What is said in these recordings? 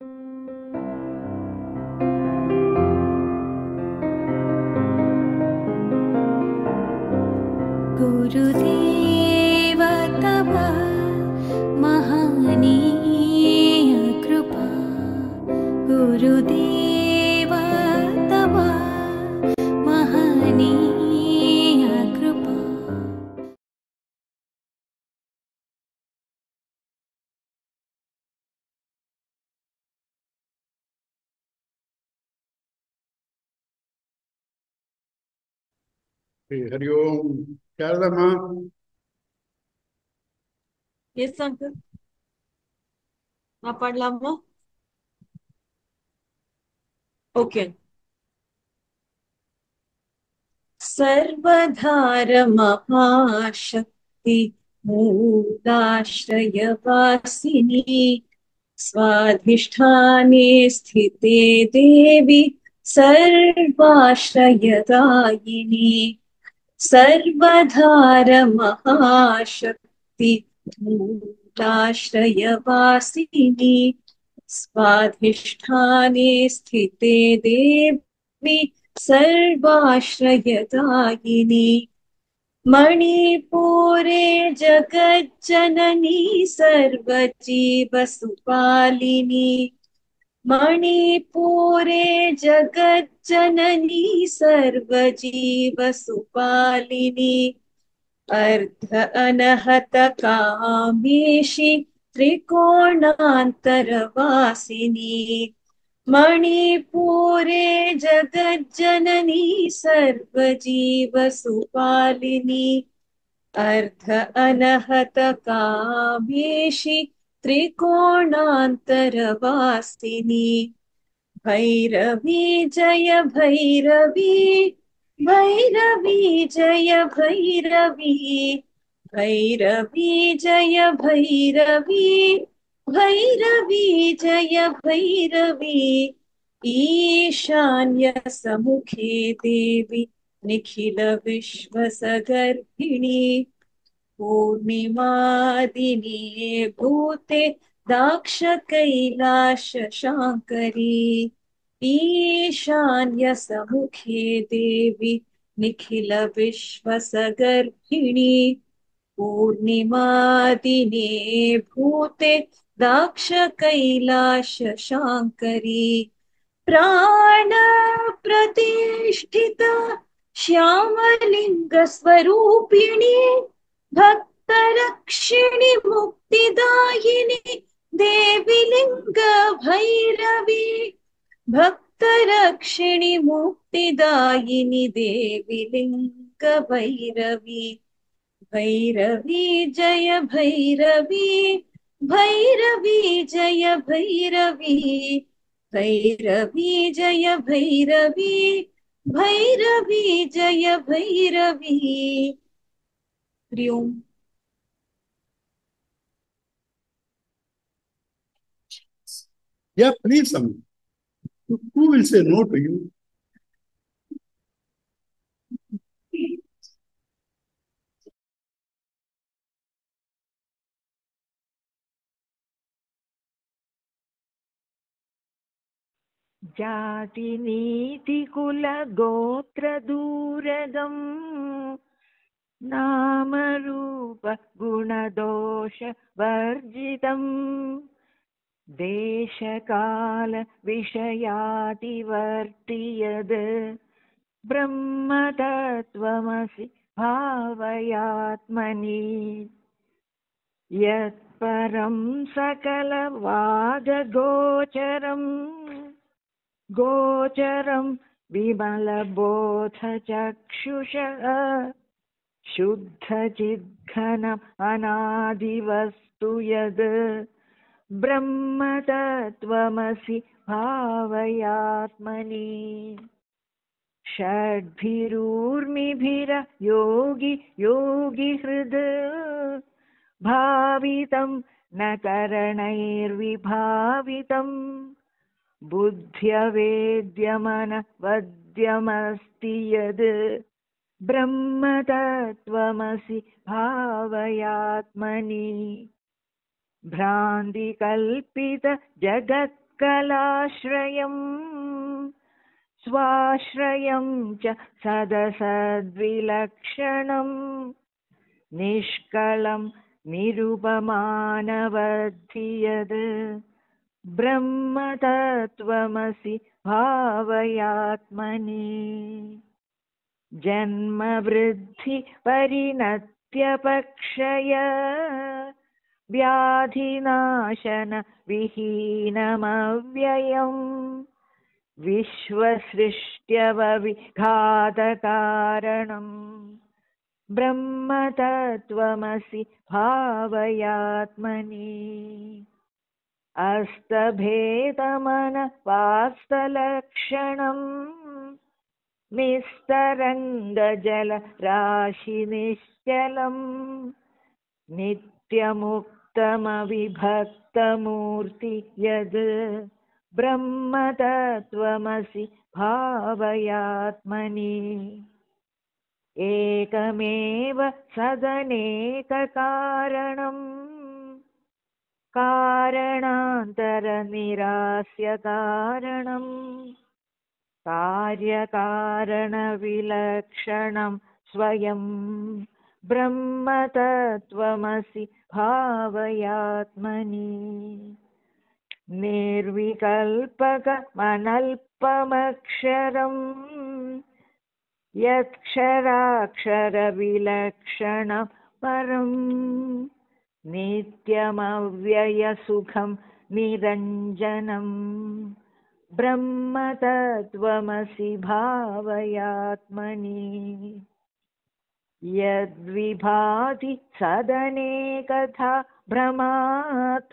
you Hariom क्या ओम शारदा माँ? S uncle நான் பண்ணலாமா सर्वधार महाशक्ति मूलाश्रयवासिनी, स्वाधिष्ठाने स्थिते देवी, सर्वाश्रयदायिनी। सर्वधारमहाशक्ति धूताश्रयवासिनि स्वाधिष्ठाने स्थिते देवी सर्वाश्रयदायिनि। मणिपूरे जगज्जननी सर्वजीवसुपालिनी। मणिपुरे जगज्जननी सर्वजीवसुपालिनी अर्ध अनहत कामेशि त्रिकोणान्तरवासिनी। मणिपुरे जगज्जननी सर्वजीवसुपालिनी अर्ध अनहत कामेशि त्रिकोणान्तरवासिनी। भैरवी जय भैरवी भैरवी जय भैरवी भैरवी जय भैरवी भैरवी जय भैरवी। ईशान्य समुखे देवी, निखिल विश्वसगर्भिणी। पूर्णिमादिने भूते दाक्षकैलाशशाङ्करी ईशान्यसमुखे देवि निखिलविश्वसगर्भिणि पूर्णिमादिने भूते दाक्षकैलाशशाङ्करी प्राणप्रतिष्ठिता श्यामलिङ्गस्वरूपिणी भक्तरक्षिणि मुक्तिदायिनि देवी लिङ्ग भैरवी भक्तरक्षिणि मुक्तिदायिनि देवी लिङ्ग भैरवी भैरवी जय भैरवी भैरवी जय भैरवी। भैरवी जय भैरवी भैरवी जय Bhairavi. Hari please some who will say no to you? जाति नीति कुल गोत्र दूरगम। नामरूपगुणदोषवर्जितम् देशकालविषयातिवर्ति यद् ब्रह्मतत्त्वमसि भावयात्मनि। यत्परं सकलवादगोचरम् गोचरं विमलबोधचक्षुषः शुद्धचिद्घनम् अनादिवस्तु यद् ब्रह्मतत्त्वमसि भावयात्मनि। षड्भिरूर्मिभिर योगि योगिहृद् भावितं न करणैर्विभावितम् बुद्ध्यवेद्यमनवद्यमस्ति यद् ब्रह्मतत्त्वमसि भावयात्मनि भ्रान्तिकल्पितजगत्कलाश्रयम् स्वाश्रयं च सदसद्विलक्षणम् निष्कलं निरुपमानवद्धि यद् ब्रह्मतत्त्वमसि भावयात्मनि जन्मवृद्धि परिणत्यपक्षय व्याधिनाशन विहीनमव्ययम् विश्वसृष्ट्यवविघातकारणम् ब्रह्मतत्त्वमसि भावयात्मनि अस्तभेदमनवास्तलक्षणम् निस्तरङ्गजलराशिनिश्चलम् नित्यमुक्तमविभक्तमूर्ति यद् ब्रह्मतत्त्वमसि भावयात्मनि। एकमेव सदनेककारणम् कारणान्तरनिरास्यकारणम् कार्यकारणविलक्षणं स्वयं ब्रह्मतत्त्वमसि भावयात्मनि। निर्विकल्पकमनल्पमक्षरम् यत्क्षराक्षरविलक्षणं परम् नित्यमव्ययसुखं निरञ्जनम् ब्रह्मतत्त्वमसि भावयात्मनि। यद्विभाति सदनेकथा भ्रमात्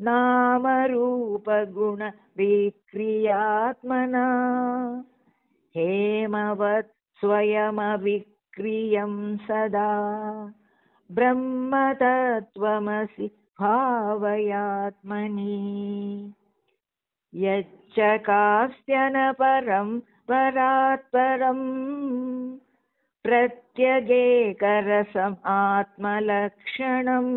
नामरूपगुणविक्रियात्मना। हेमवत् स्वयमविक्रियं सदा। ब्रह्मतत्त्वमसि भावयात्मनि यच्च कास्त्यनपरं परात्परम् प्रत्यगेकरसम् आत्मलक्षणम्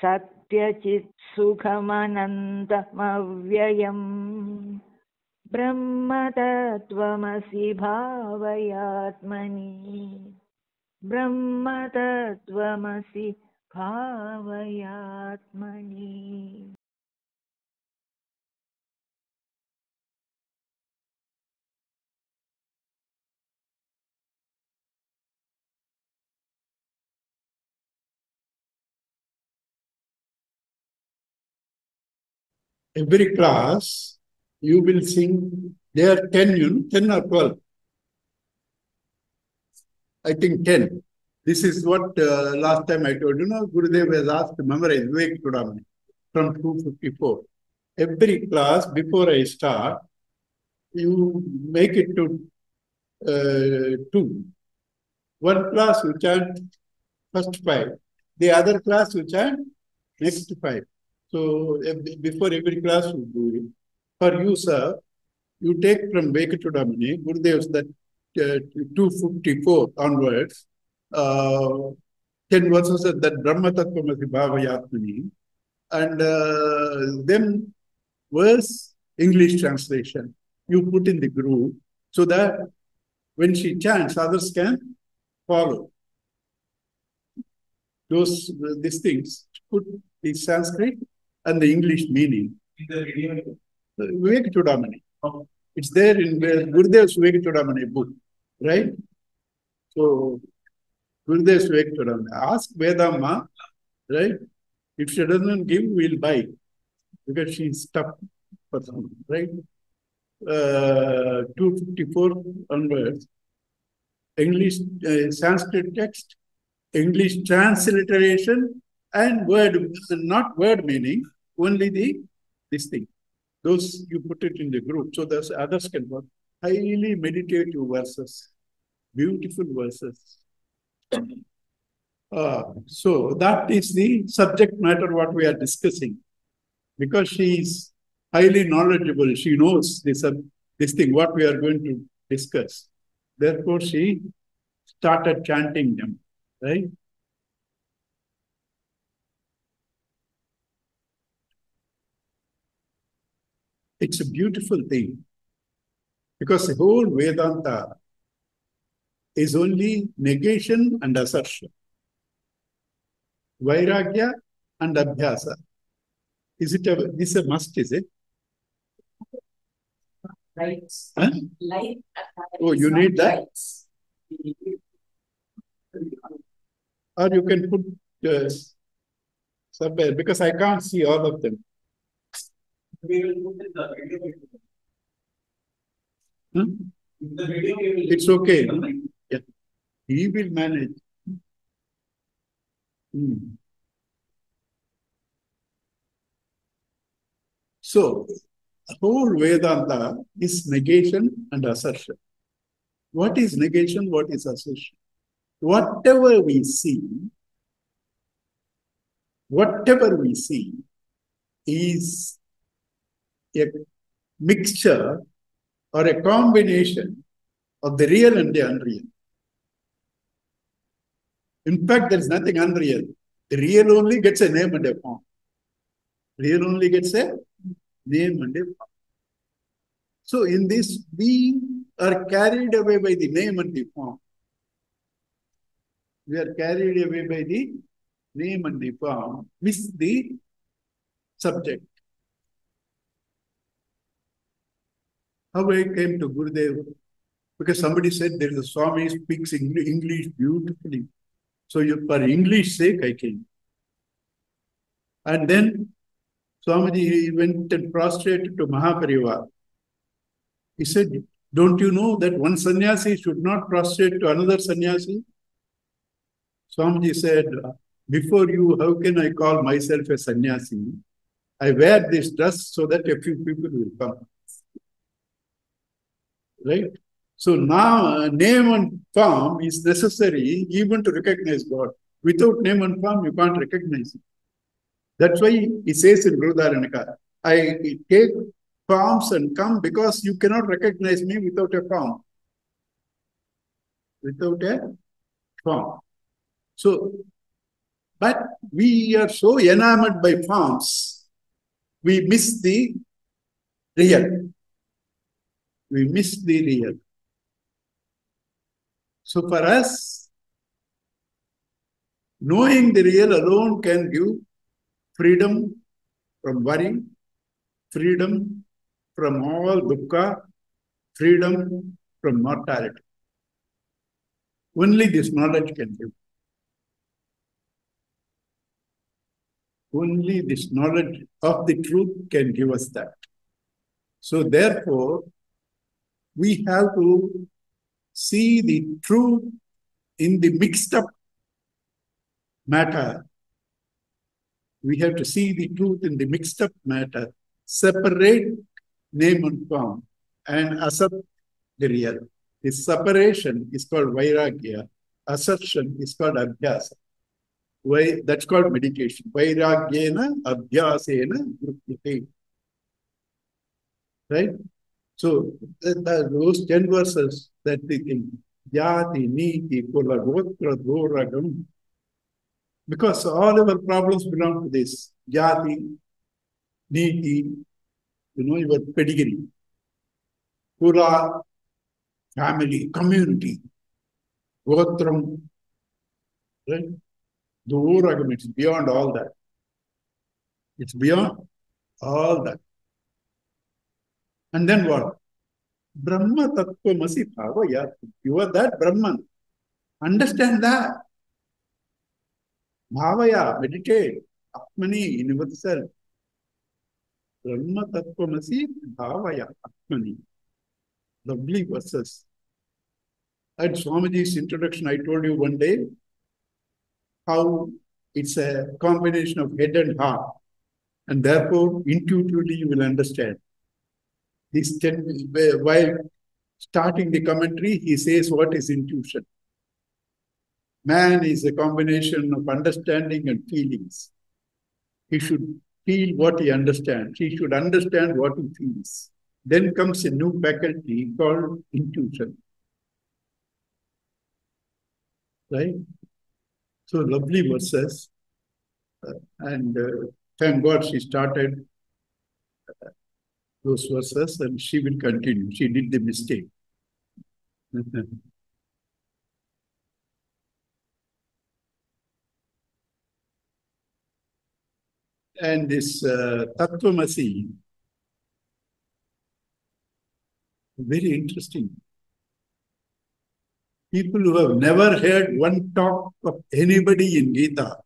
सत्यचित्सुखमनन्तमव्ययम् ब्रह्मतत्त्वमसि भावयात्मनि ब्रह्मतत्त्वमसि भावयात्मनि Every class, you will sing, there are 10, you know, 10 or 12. I think 10. This is what uh, last time I told you, know, Gurudev was asked to memorize Vivek Chudamani from 254. Every class, before I start, you make it to uh, two. One class you chant first five, the other class you chant next five. So before every class you do it. For you, sir, you take from Vekachudamani, Gurudev's that uh, 254 onwards, uh, 10 verses that Brahma Tattvamasi Bhavayatmani, and uh, then verse English translation you put in the group so that when she chants, others can follow. Those these things put the Sanskrit and the English meaning. Vivek Chudamani. It's there in the Gurudev's Vivek Chudamani book, right? So Gurudev's Vivek Chudamani. Ask Vedama, right? If she doesn't give, we'll buy because she's tough person, right? Uh, 254 onwards, English uh, Sanskrit text, English transliteration, and word, not word meaning, only the this thing. Those you put it in the group so that others can work. Highly meditative verses, beautiful verses. Uh, so that is the subject matter what we are discussing. Because she is highly knowledgeable, she knows this, uh, this thing, what we are going to discuss. Therefore, she started chanting them, right? It's a beautiful thing because the whole Vedanta is only negation and assertion. Vairagya and Abhyasa. Is it a, this a must, is it? Rights. Huh? Oh, you need that? Or you can put uh, somewhere because I can't see all of them. We will put in the video. Hmm? It's okay. Yeah. He will manage. Hmm. So, whole Vedanta is negation and assertion. What is negation? What is assertion? Whatever we see, whatever we see is a mixture or a combination of the real and the unreal. In fact, there is nothing unreal. The real only gets a name and a form. Real only gets a name and a form. So in this, we are carried away by the name and the form. We are carried away by the name and the form, miss the subject. How I came to Gurudev? Because somebody said there is a Swami speaks English beautifully. So you, for English sake, I came. And then Swamiji went and prostrated to Mahaperiyava. He said, Don't you know that one sannyasi should not prostrate to another sannyasi? Swamiji said, Before you, how can I call myself a sannyasi? I wear this dress so that a few people will come. Right? So now, uh, name and form is necessary even to recognize God. Without name and form, you can't recognize it. That's why he says in Brihadaranyaka, I take forms and come because you cannot recognize me without a form. Without a form. So, but we are so enamored by forms, we miss the real. We miss the real. So for us, knowing the real alone can give freedom from worry, freedom from all dukkha, freedom from mortality. Only this knowledge can give. Only this knowledge of the truth can give us that. So therefore, we have to see the truth in the mixed up matter. We have to see the truth in the mixed up matter, separate name and form, and accept the real. This separation is called vairagya, assertion is called abhyasa. Why, that's called meditation. Vairagyena abhyasena gruhyate. Right? So th- th- those 10 verses that we think, Jati, Niti, Kula, Gotra, Doragam, because all our problems belong to this. Jati, Niti, you know, your pedigree. Kula, family, community. Gotram, right? Doragam, it's beyond all that. It's beyond all that. And then what? Brahma Tattvamasi Bhavaya. You are that Brahman. Understand that. Bhavaya, meditate. Atmani, in yourself. Brahma Tattvamasi Bhavaya, Atmani. Lovely verses. At Swamiji's introduction, I told you one day how it's a combination of head and heart. And therefore, intuitively, you will understand. This while starting the commentary, he says, What is intuition? Man is a combination of understanding and feelings. He should feel what he understands, he should understand what he feels. Then comes a new faculty called intuition. Right? So, lovely verses. Uh, and uh, thank God she started those verses and she will continue. She did the mistake. and this uh, Tattvamasi, very interesting. People who have never heard one talk of anybody in Gita,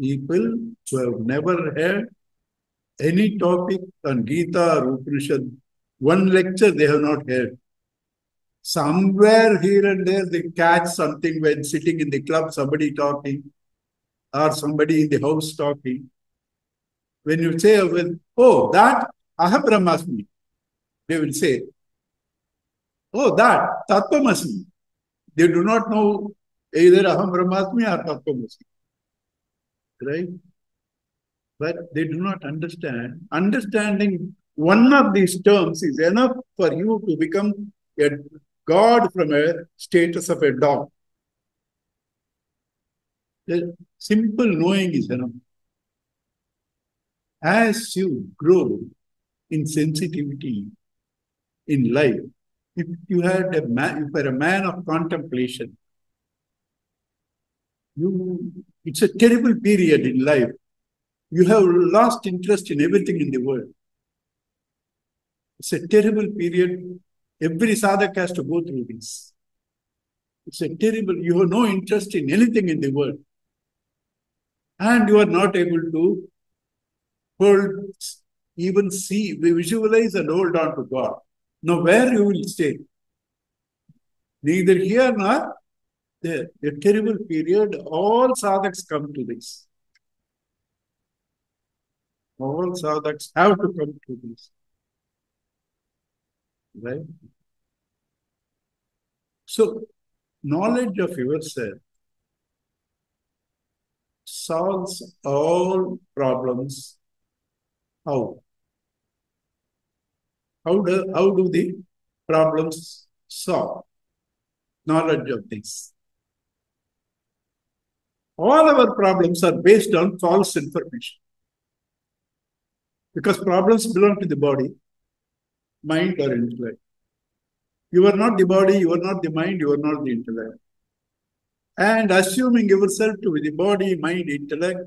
people who have never heard any topic on Gita or Upanishad One lecture they have not heard. Somewhere here and there they catch something when sitting in the club, somebody talking, or somebody in the house talking. When you say, well, oh, that Aham Brahmasmi, they will say, oh, that Tattvamasmi. They do not know either Aham Brahmasmi or Tattvamasmi. Right? But they do not understand. Understanding one of these terms is enough for you to become a god from a status of a dog. The simple knowing is enough. As you grow in sensitivity in life, if you had a man, if you're a man of contemplation, you it's a terrible period in life. You have lost interest in everything in the world. It's a terrible period. Every sadhak has to go through this. It's a terrible, you have no interest in anything in the world. And you are not able to hold, even see, visualize and hold on to God. Now, where you will stay? Neither here nor there. A terrible period. All sadhaks come to this. All sadhaks have to come to this. Right? So, knowledge of yourself solves all problems. How? How do, how do the problems solve? Knowledge of this. All our problems are based on false information. Because problems belong to the body, mind, or intellect. You are not the body, you are not the mind, you are not the intellect. And assuming yourself to be the body, mind, intellect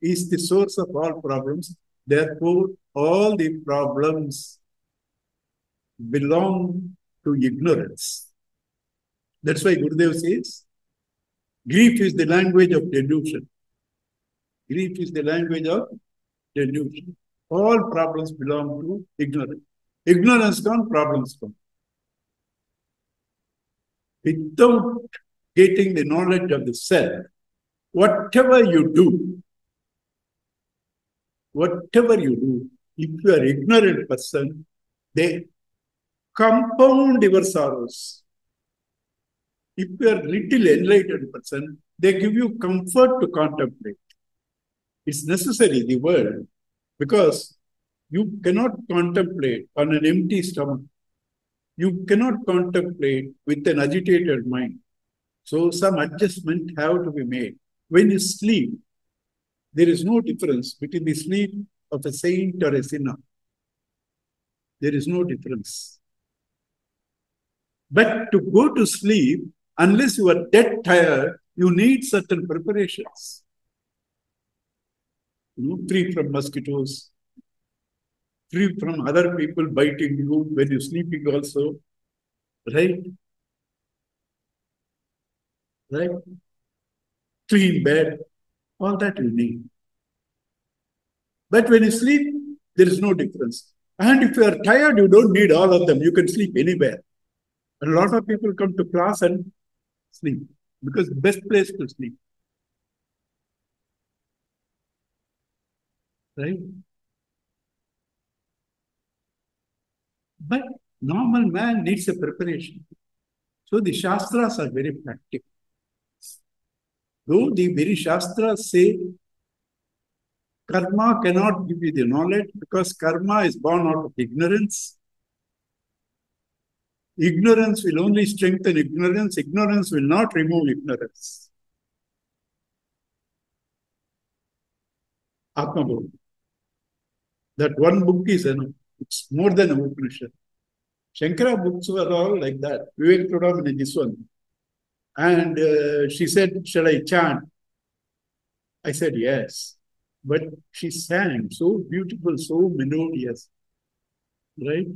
is the source of all problems. Therefore, all the problems belong to ignorance. That's why Gurudev says, grief is the language of delusion. Grief is the language of delusion. All problems belong to ignorance. Ignorance gone, problems come. Without getting the knowledge of the self, whatever you do, whatever you do, if you are ignorant person, they compound your sorrows. If you are little enlightened person, they give you comfort to contemplate. It's necessary, the world, because you cannot contemplate on an empty stomach. You cannot contemplate with an agitated mind. So some adjustment have to be made. When you sleep, there is no difference between the sleep of a saint or a sinner. There is no difference. But to go to sleep, unless you are dead tired, you need certain preparations. You free from mosquitoes, free from other people biting you when you're sleeping also, right? Right? Clean bed, all that you need. But when you sleep, there is no difference. And if you are tired, you don't need all of them. You can sleep anywhere. A lot of people come to class and sleep because best place to sleep. Right? But normal man needs a preparation. So the Shastras are very practical. Though the very Shastras say karma cannot give you the knowledge because karma is born out of ignorance. Ignorance will only strengthen ignorance. Ignorance will not remove ignorance. Atma Bodh. That one book is enough. It's more than a Upanishad. Shankara books were all like that. Vivek Chudamani, this one. And uh, she said, Shall I chant? I said, Yes. But she sang so beautiful, so melodious. Right?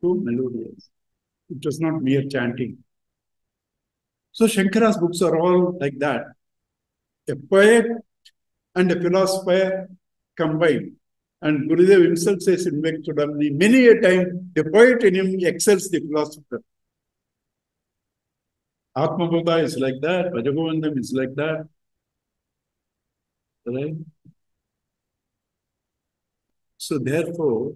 So melodious. It was not mere chanting. So Shankara's books are all like that. A poet and a philosopher combined. And Gurudev himself says in Vivek many a time the poet in him excels the philosopher. Atmabodha is like that, Bhaja Govindam is like that. Right? So therefore,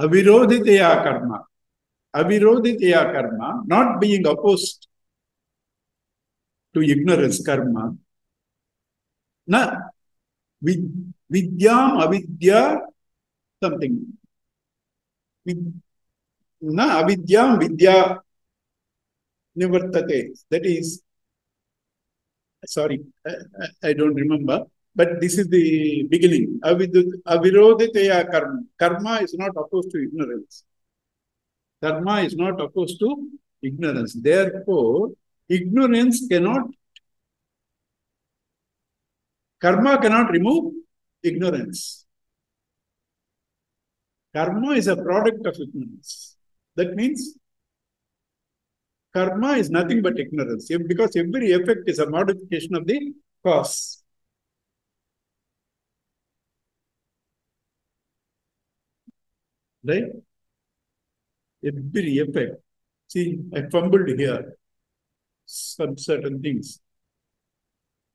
avirodhitaya karma, avirodhitaya karma, not being opposed to ignorance karma, na vid, vidyam avidya something. Vid, na avidyam vidya nivartate. That is, sorry, I, I, I don't remember. But this is the beginning. Avirodhitaya karma. Karma is not opposed to ignorance. Karma is not opposed to ignorance. Therefore, ignorance cannot, karma cannot remove ignorance. Karma is a product of ignorance. That means karma is nothing but ignorance because every effect is a modification of the cause. right? Every effect. See, I fumbled here some certain things.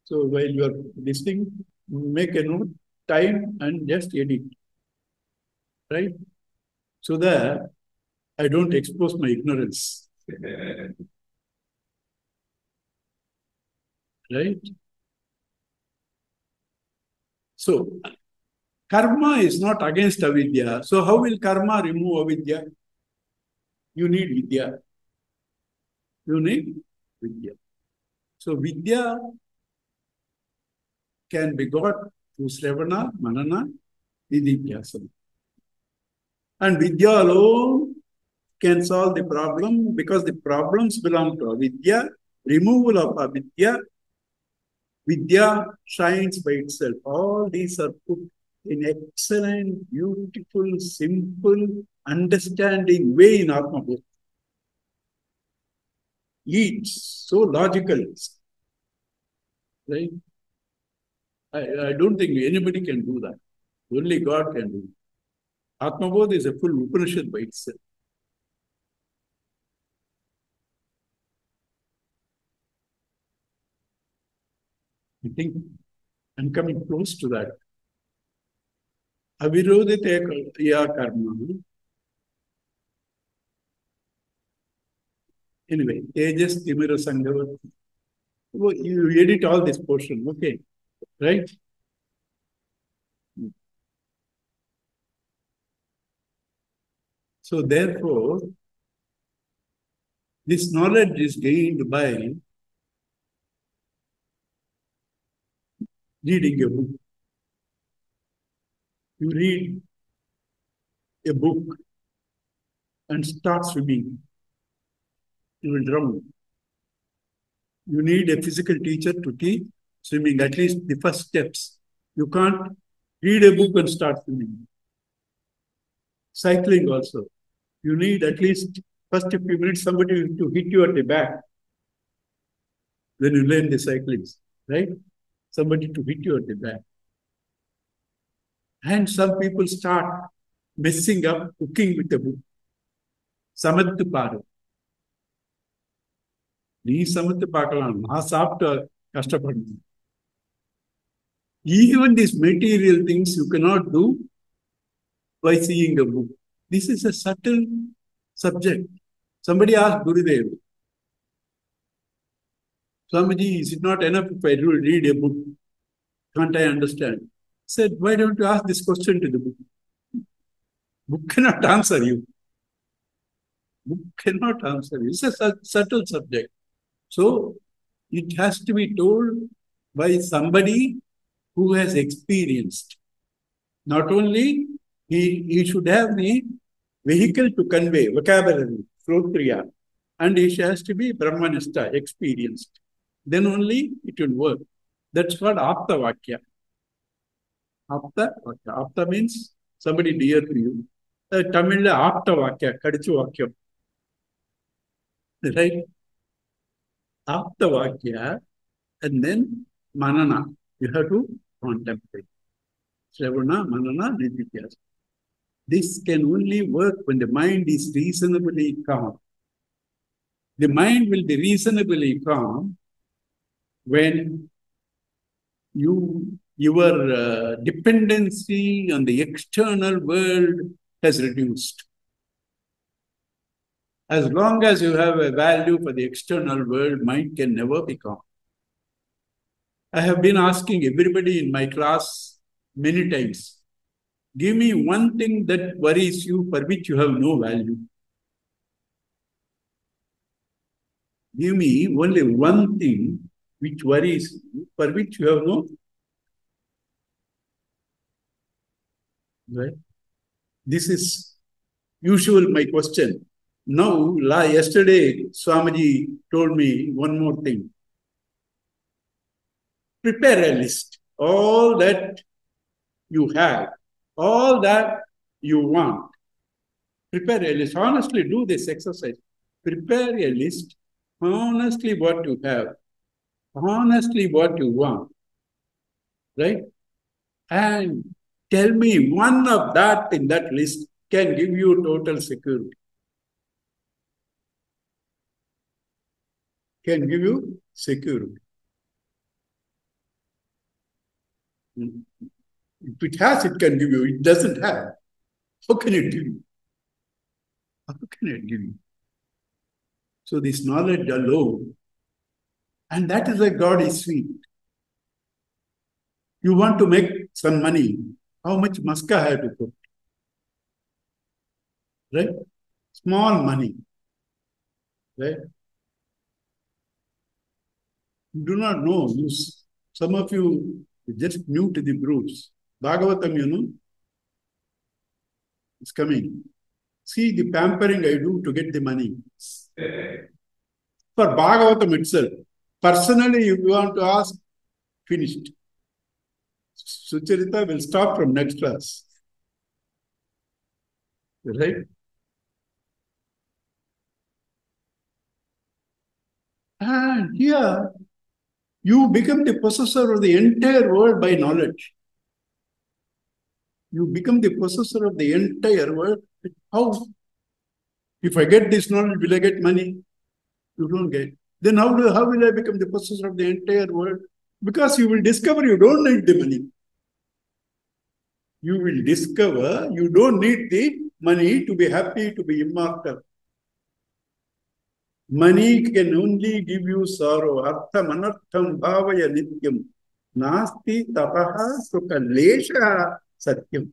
So while you are listening, make a note, time, and just edit. Right? So that I don't expose my ignorance. right? So Karma is not against avidya. So how will karma remove avidya? You need vidya. You need vidya. So vidya can be got through Sravana, Manana, Nididhyasana. And vidya alone can solve the problem because the problems belong to avidya. Removal of avidya, vidya shines by itself. All these are put in excellent, beautiful, simple, understanding way in Atma Bodh. It's so logical. Right? I, I don't think anybody can do that. Only God can do it. Atma Bodh is a full Upanishad by itself. I think I'm coming close to that. avirodhitaya karma. Anyway, Tejas Timira Sangava. You edit all this portion, okay? Right? So therefore, this knowledge is gained by reading a book. You read a book and start swimming. You will drown. You need a physical teacher to teach swimming, at least the first steps. You can't read a book and start swimming. Cycling also. You need at least first few minutes somebody to hit you at the back. Then you learn the cycling, right? Somebody to hit you at the back. And some people start messing up cooking with the book. சமத்து பாரு நீ சமத்து பார்க்கலாம் நான் சாப்பிட்ட கஷ்டப்படணும் even these material things you cannot do by seeing a book this is a subtle subject somebody asked gurudev swamiji is it not enough if i read a book can't i understand said, why don't you ask this question to the book? Book cannot answer you. Book cannot answer you. It's a subtle subject. So it has to be told by somebody who has experienced. Not only he, he should have the vehicle to convey, vocabulary, shrotriya, and he has to be Brahmanishta, experienced. Then only it will work. That's called Apta Vakya. Apta Vakya. Apta means somebody dear to you. Uh, Tamil Apta Vakya, Kadichu Vakya. Right? Apta Vakya and then Manana. You have to contemplate. Shravana, Manana, Nidhityasa. This can only work when the mind is reasonably calm. The mind will be reasonably calm when you your uh, dependency on the external world has reduced. As long as you have a value for the external world, mind can never be calm. I have been asking everybody in my class many times give me one thing that worries you for which you have no value. Give me only one thing which worries you for which you have no right? This is usual my question. Now yesterday swamiji told me one more thing prepare a list. All that you have all that you want. Prepare a list. Honestly do this exercise. Prepare a list. Honestly what you have. Honestly what you want. Right? And Tell me one of that in that list can give you total security. Can give you security. If it has, it can give you. It doesn't have. How can it give you? How can it give you? So this knowledge alone, and that is why God is sweet. You want to make some money, how much muska I have to put? Right? Small money. Right? You do not know. You, some of you just new to the groups. Bhagavatam, you know, it's coming. See the pampering I do to get the money. For Bhagavatam itself. Personally, if you want to ask, finished. Sucharita will stop from next class. Right? And here, you become the possessor of the entire world by knowledge. You become the possessor of the entire world. How? If I get this knowledge, will I get money? You don't get. Then how do how will I become the possessor of the entire world? Because you will discover you don't need the money. You will discover you don't need the money to be happy, to be immortal. Money can only give you sorrow. Artham anartham bhavaya nityam. Nasti tapaha sukha lesha satyam.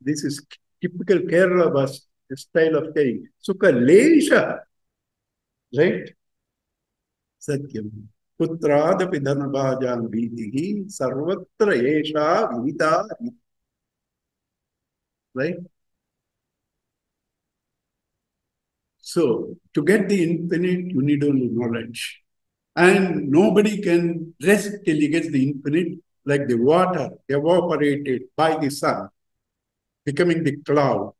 This is typical Kerala style of saying. Sukha lesha. Right? Satyam. पुत्रादपि धनभाजां भीतिः सर्वत्र एषा विहिता right so to get the infinite you need only knowledge and nobody can rest till he gets the infinite like the water evaporated by the sun becoming the cloud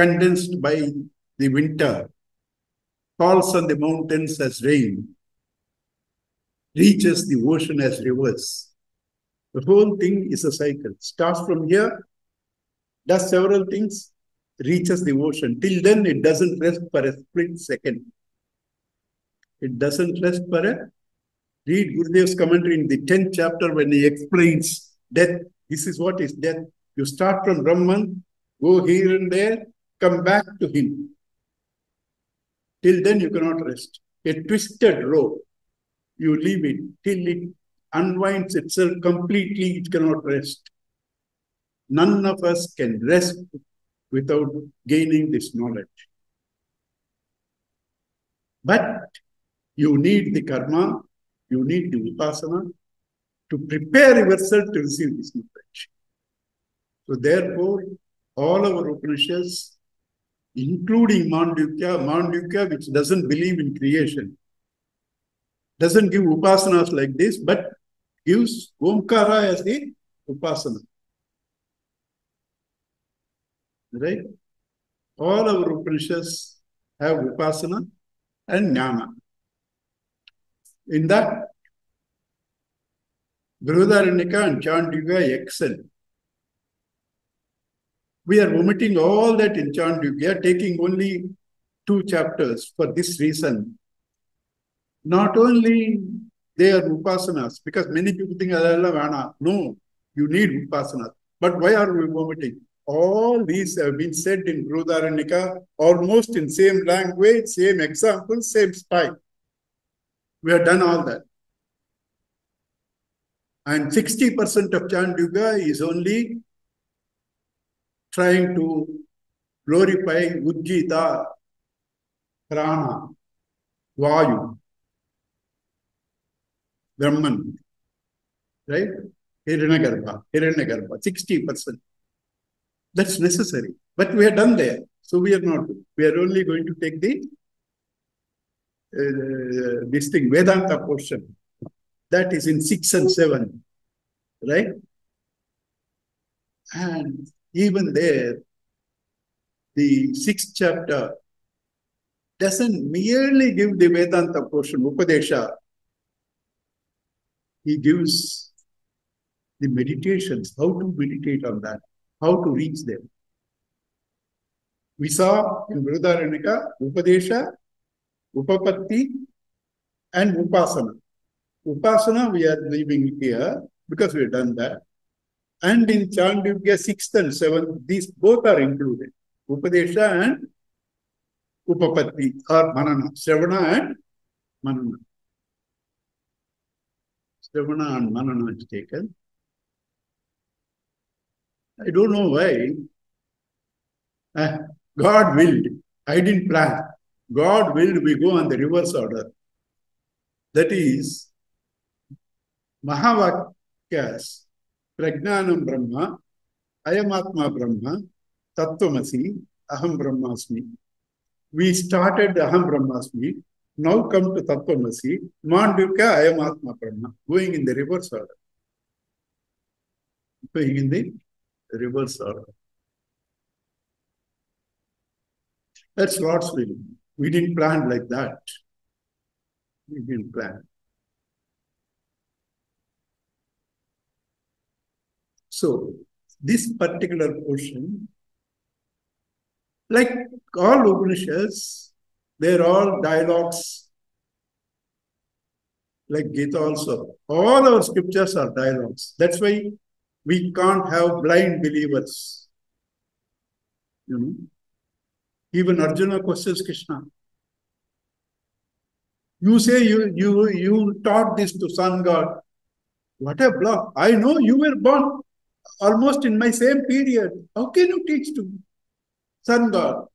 condensed by the winter falls on the mountains as rain reaches the ocean as rivers. The whole thing is a cycle. Starts from here, does several things, reaches the ocean. Till then, it doesn't rest for a split second. It doesn't rest for a. Read Gurudev's commentary in the 10th chapter when he explains death. This is what is death. You start from Brahman, go here and there, come back to him. Till then, you cannot rest. A twisted rope you leave it till it unwinds itself completely, it cannot rest. None of us can rest without gaining this knowledge. But you need the karma, you need the upasana to prepare yourself to receive this knowledge. So therefore, all our Upanishads, including Mandukya, Mandukya which doesn't believe in creation, doesn't give upasanas like this, but gives Omkara as the upasana. Right? All our Upanishads have upasana and jnana. In that, Brihadaranyaka and Chandogya excel. We are omitting all that in Chandogya, taking only two chapters for this reason. Not only they are upasanas, because many people think. No, you need upasana. But why are we omitting? All these have been said in Brihadaranyaka, almost in same language, same example, same style. We have done all that. And 60% of Chandogya is only trying to glorify Udgita, Prana, Vayu, Brahman, right? Hiranyagarbha, Hiranyagarbha, 60%. That's necessary. But we are done there. So we are not. We are only going to take the uh, this thing, Vedanta portion. That is in 6 and 7. Right? And even there, the sixth chapter doesn't merely give the Vedanta portion, Upadesha. He gives the meditations, how to meditate on that, how to reach them. We saw in Brihadaranyaka, Upadesha, Upapatti, and Upasana. Upasana we are leaving here because we have done that. And in Chandogya 6th and 7th, these both are included. Upadesha and Upapatti or Manana. Shravana and Manana. Shravana and Manana is taken. I don't know why. Uh, God willed. I didn't plan. God willed we go on the reverse order. That is, Mahavakyas, Prajnanam Brahma, Ayamatma Brahma, Tattvamasi, Aham Brahmasmi. We started Aham Brahmasmi, now come to Tattvamasi, Mandukya Ayamatma Brahma, going in the reverse order. Going in the reverse order. That's Lord's will. We didn't plan like that. We didn't plan. So, this particular portion, like all Upanishads, they're all dialogues. Like Gita also. All our scriptures are dialogues. That's why we can't have blind believers. You know, even Arjuna questions Krishna. You say you you you taught this to sun god. What a bluff! I know you were born almost in my same period. How can you teach to sun god?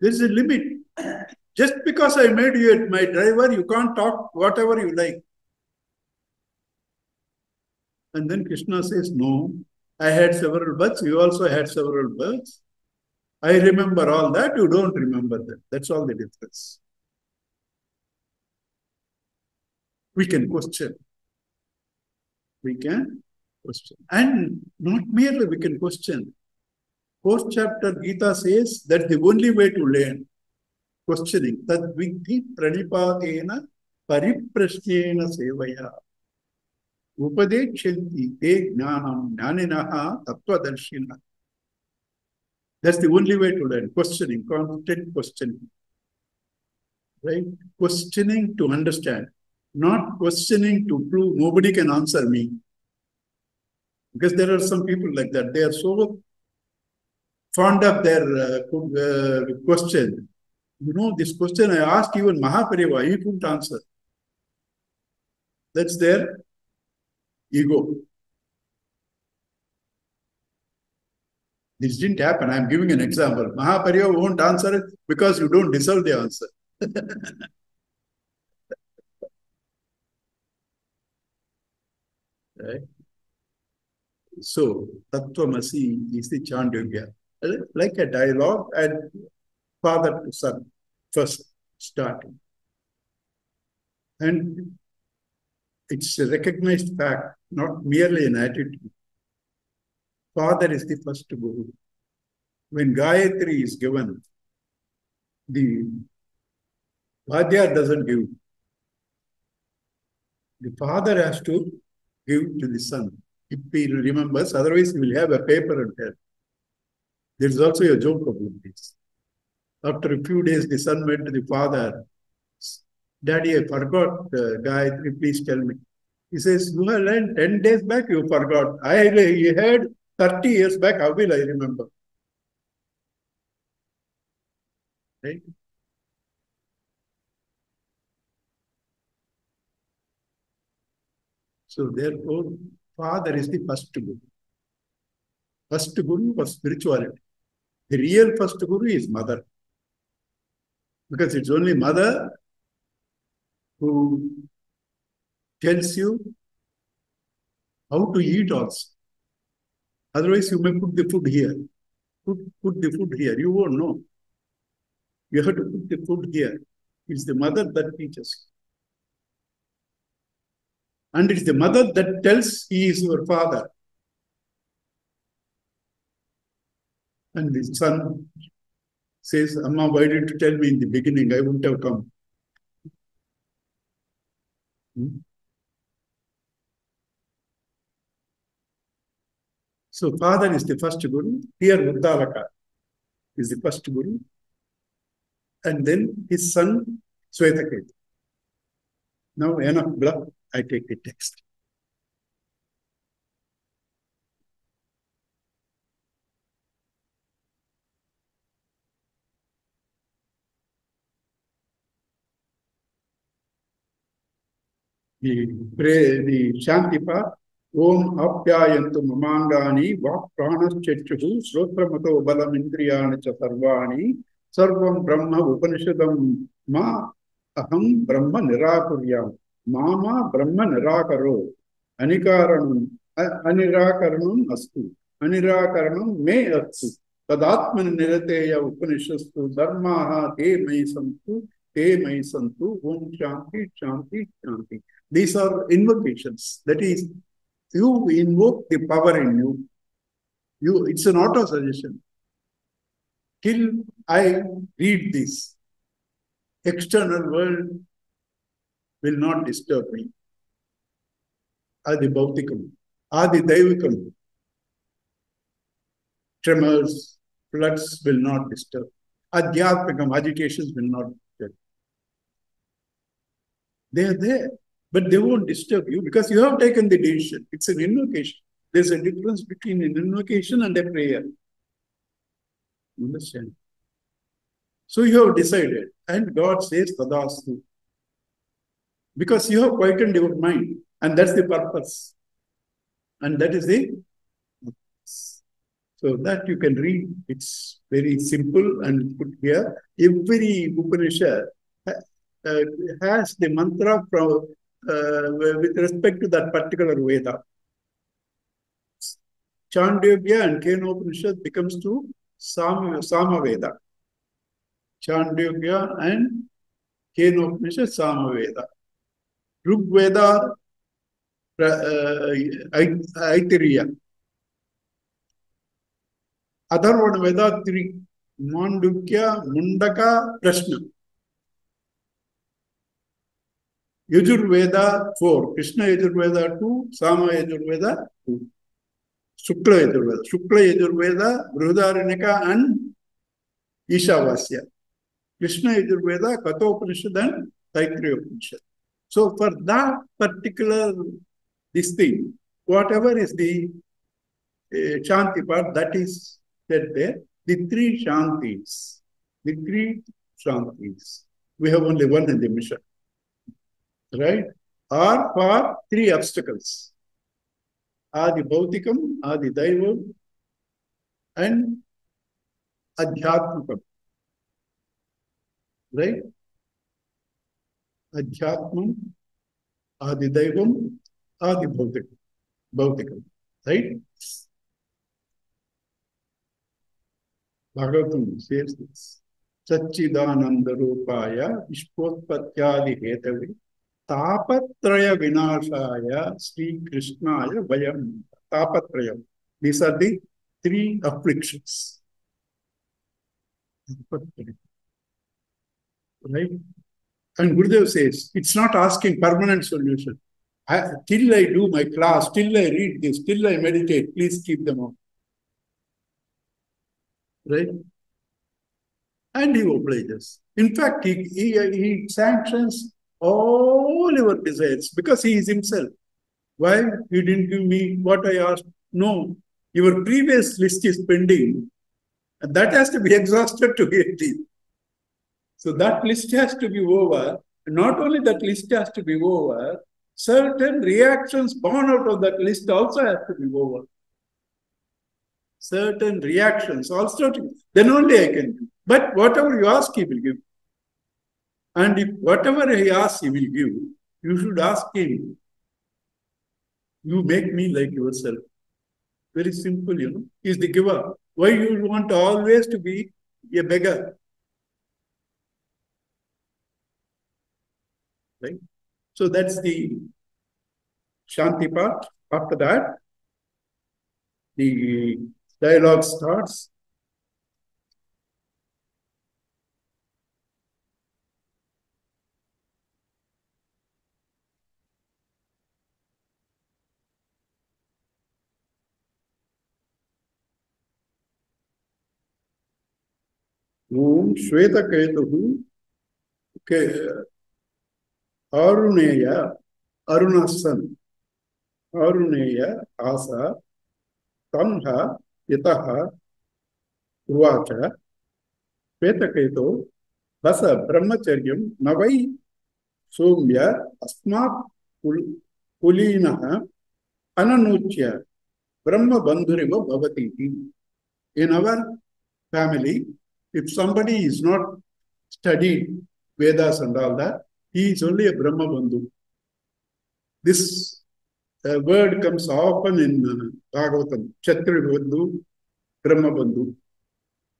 There is a limit. Just because I made you my driver, you can't talk whatever you like. And then Krishna says, No, I had several births, you also had several births. I remember all that, you don't remember that. That's all the difference. We can question. We can question. And not merely we can question. Fourth chapter Gita says that the only way to learn. Questioning. Tad vidhi pranipadena pariprasnena sevaya. Upadekshyanti te jnanam jnaninaha tattvadarshina. That's the only way to learn. Questioning, constant questioning. Right? Questioning to understand, not questioning to prove nobody can answer me. Because there are some people like that. They are so fond of their uh, uh, question. You know, this question I asked even Mahaperiyava, he couldn't answer. That's their ego. This didn't happen. I'm giving an example. Mahaperiyava won't answer it because you don't deserve the answer. right? So, Tattvamasi is the Chandogya, like a dialogue and father to son, first starting. And it's a recognized fact, not merely an attitude. Father is the first guru. When Gayatri is given, the Vadhyar doesn't give. The father has to give to the son. If he remembers, otherwise he will have a paper and tell. There is also a joke about this. After a few days, the son went to the father. Daddy, I forgot uh, Gayatri, please tell me. He says, You have learned 10 days back, you forgot. I heard 30 years back, how will I remember? Right? So therefore, father is the first guru. First guru was spirituality. The real first guru is mother. Because it's only mother who tells you how to eat also. Otherwise, you may put the food here. Put, put the food here. You won't know. You have to put the food here. It's the mother that teaches. And it's the mother that tells he is your father. And the son says, Amma, why didn't you tell me in the beginning? I wouldn't have come. Hmm? So father is the first guru. Here Uddalaka is the first guru. And then his son Swetaketu. Now enough bluff. I take the text. The, the Shantipa Om ఓం ఆప్యాయంతు మమాంగాని వాక్ ప్రాణశ్చు శ్రోత్రమతో బలమింద్రియాణ సర్వాణి సర్వం బ్రహ్మ ఉపనిషదం మా అహం బ్రహ్మ నిరాకుర్యాం మామా బ్రహ్మ నిరాకరో అనికారణం అనిరాకరణం అస్తు అనిరాకరణం మే అస్తు తదాత్మని నిరతేయ ఉపనిషస్తు ధర్మా తే మై సంతు తే మై సంతు ఓం శాంతి శాంతి శాంతి. These are invocations that is you invoke the power in you. You it's an auto suggestion. Till I read this, external world will not disturb me. Adi Bhautikam, Adi Daivikam, tremors, floods will not disturb. Adhyatmikam, agitations will not disturb. They are there but they won't disturb you because you have taken the decision. It's an invocation. There's a difference between an invocation and a prayer. Understand? So you have decided, and God says Tadastu. Because you have quietened your mind, and that's the purpose. And that is the so that you can read. It's very simple and put here. Every Upanishad uh, has the mantra from with respect to that particular Veda. Chandogya and Kenopanishad becomes to Sama, Sama Veda. Chandogya and Kenopanishad Sama Veda. Rig Veda uh, Aitareya. Veda 3. Mandukya, Mundaka, Prashna. Yajurveda 4, Krishna Yajurveda 2, Sama Yajurveda 2, Shukla Yajurveda, Shukla Yajurveda, Bruhadaranyaka and Ishavasya. Krishna Yajurveda, Kathopanishad and Taittiriya Upanishad. So for that particular this thing, whatever is the uh, Shanti part, that is said there, the three Shantis, the three Shantis. We have only one in the mission right, are for three obstacles. Adi Bhautikam, Adi Daivam, and Adhyatmikam. Right? Adhyatmam, Adi Daivam, Adi Bhautikam. Bhautikam. Right? Bhagavatam says this. Satchidananda Rupaya Vishpoत्पत्त्यादि हेतवे Tapatraya விநாசாய Sri கிருஷ்ணாய vayam tapatraya. These are the three afflictions right? And gurudev says it's not asking permanent solution. I, till i do my class till i read this till i meditate please keep them on right? And he obliges. In fact he, he, he sanctions all your desires because he is himself. Why? You didn't give me what I asked. No, your previous list is pending. And that has to be exhausted to get it. So that list has to be over. Not only that list has to be over, certain reactions born out of that list also have to be over. Certain reactions also, to, then only I can do. But whatever you ask, he will give. And if whatever he asks, he will give, you should ask him, you make me like yourself. Very simple, you know. He's the giver. Why you want always to be a beggar? Right? So that's the Shanti part. After that, the dialogue starts. Om Shvetaketu के, अरुणेय, अरुणसन, अरुणेय, आस तम इत, उवाच, श्वेतकेतु बस ब्रह्मचर्य, न वै, सोम्य अस्मा कुलीन, अननूच्य ब्रह्मबंधुरिव in our family if somebody is not studied Vedas and all that, he is only a Brahma Bandhu. This uh, word comes often in uh, Bhagavatam, Kshatriya Bandhu, Brahma Bandhu.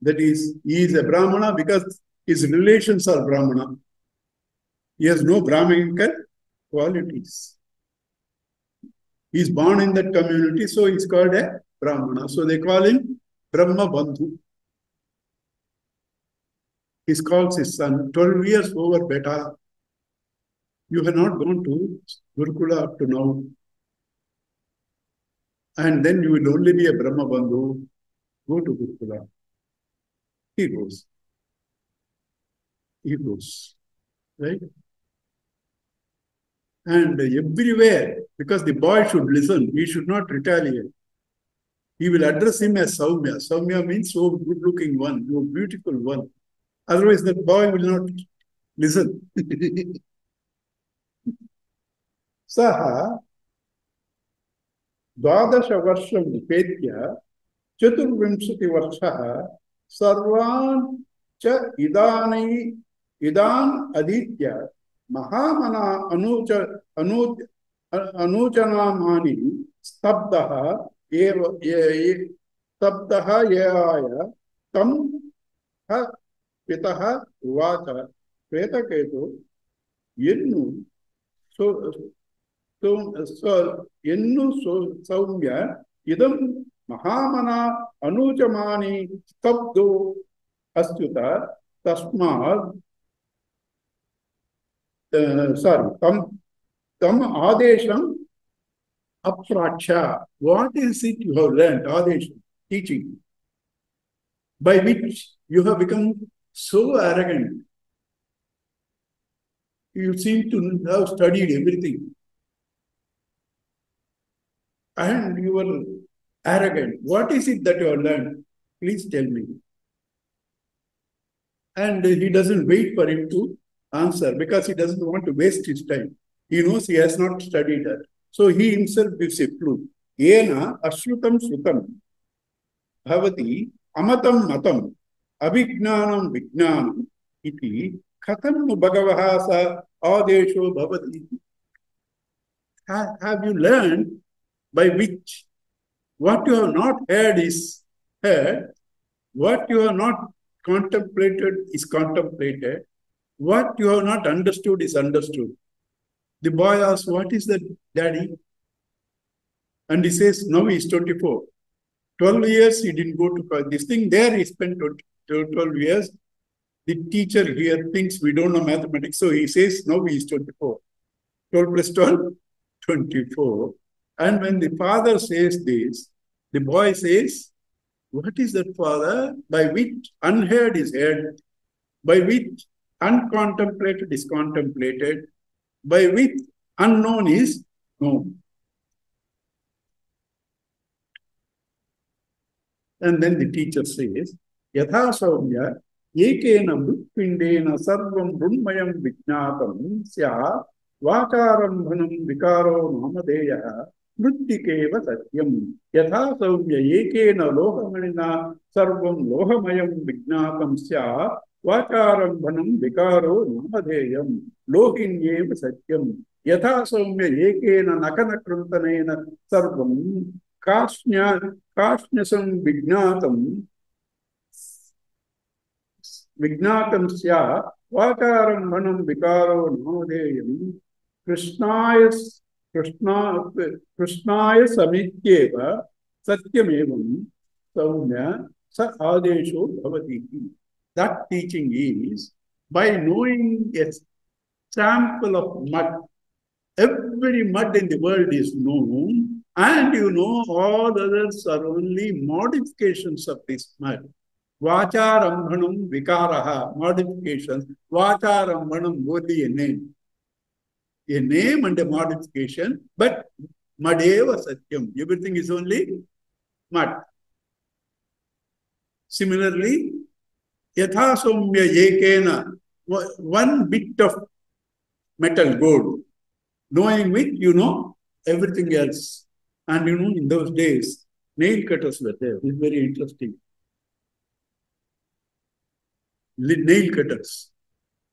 That is, he is a Brahmana because his relations are Brahmana. He has no Brahminical qualities. He is born in that community, so he is called a Brahmana. So they call him Brahma Bandhu. He calls his son 12 years over beta. You have not gone to Gurukula up to now. And then you will only be a Brahma Bandhu. Go to Gurukula. He goes. He goes. Right? And everywhere, because the boy should listen, he should not retaliate. He will address him as Saumya. Saumya means so good looking one, you beautiful one. Otherwise, that boy will not listen. Saha द्वादशवर्षम् उपेत्य चतुर्विंशतिवर्षः सर्वान् च इदानै इदान् अधीत्य महामना अनूच अनूच अनूचनामानि स्तब्धः एव स्तब्धः एवाय तं पितः उवाच श्वेतकेतु ಎನ್ನು ಸೊ ಸೊ ಎನ್ನು ಸೋ ಸೌಮ್ಯ ಇದಂ ಮಹಾಮನ ಅನೂಚಮಾನಿ ಸ್ತಬ್ಧೋ ಅಸ್ಯುತ ತಸ್ಮಾತ್ ಸಾರಿ ತಮ್ ತಮ್ ಆದೇಶಂ ಅಪ್ರಾಕ್ಷ what is it you have learn ಆದೇಶ teaching by which you have become so arrogant. You seem to have studied everything. And you are arrogant. What is it that you have learned? Please tell me. And he doesn't wait for him to answer because he doesn't want to waste his time. He knows he has not studied that. So he himself gives a clue. Yena ashrutam shrutam bhavati amatam matam अभिज्ञानं विज्ञानम् इति कथं भगवः स आदेशो भवति have you learned by which what you have not heard is heard what you have not contemplated is contemplated what you have not understood is understood the boy asks what is that daddy and he says now he is 24 12 years he didn't go to this thing there he spent 20 12 years. The teacher here thinks we don't know mathematics, so he says, no, he is 24. 12 plus 12, 24. And when the father says this, the boy says, What is that, father? By which unheard is heard, by which uncontemplated is contemplated, by which unknown is known. And then the teacher says, Yatha Saumya, ekena mritpindena sarvam brunmayam vijnatam sya vakarambhanam vikaro namadeya मृत्तिकेव सत्यम यथा सौम्य एकेन लोहमणिना सर्वं लोहमयं विज्ञातं स्यात्। वाचारम्भनं विकारो नामधेयं लोहिन्येव सत्यं। यथा सौम्य एकेन नकनकृन्तनेन सर्वं काष्ण्या काष्ण्यसं विज्ञातं विज्ञातं स्यात् वाचारम्भनं विकारो नामधेयं कृष्णाय कृष्णा कृष्णाय समित्येव सत्यमेवं सौम्य स आदेशो भवति that teaching is by knowing a sample of mud every mud in the world is known and you know all others are only modifications of this mud vacharambhanam vikaraha modifications vacharambhanam only a name a name and a modification, but madeva satyam. Everything is only mud. Similarly, yatha somya ekena, one bit of metal gold, knowing which you know everything else. And you know, in those days, nail cutters were there. It's very interesting. Nail cutters.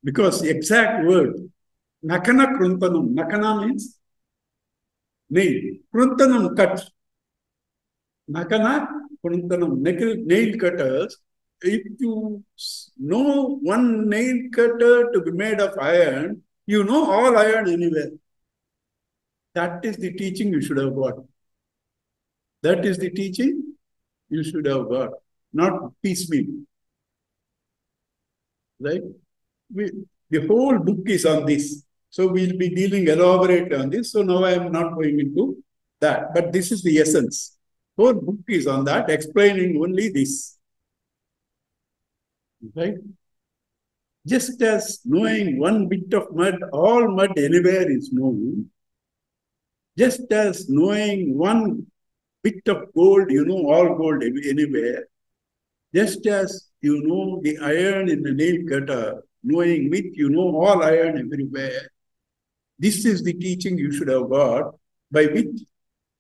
Because the exact word Nakana kruntanam. Nakana means nail. Kruntanam cut. Nakana kruntanam. Nail, cutters. If you know one nail cutter to be made of iron, you know all iron anywhere. That is the teaching you should have got. That is the teaching you should have got, not piecemeal. Right? We, the whole book is on this. So we'll be dealing elaborate on this. So now I am not going into that. But this is the essence. Whole book is on that, explaining only this. Right? Just as knowing one bit of mud, all mud anywhere is known. Just as knowing one bit of gold, you know all gold anywhere. Just as you know the iron in the nail cutter, knowing which you know all iron everywhere. This is the teaching you should have got, by which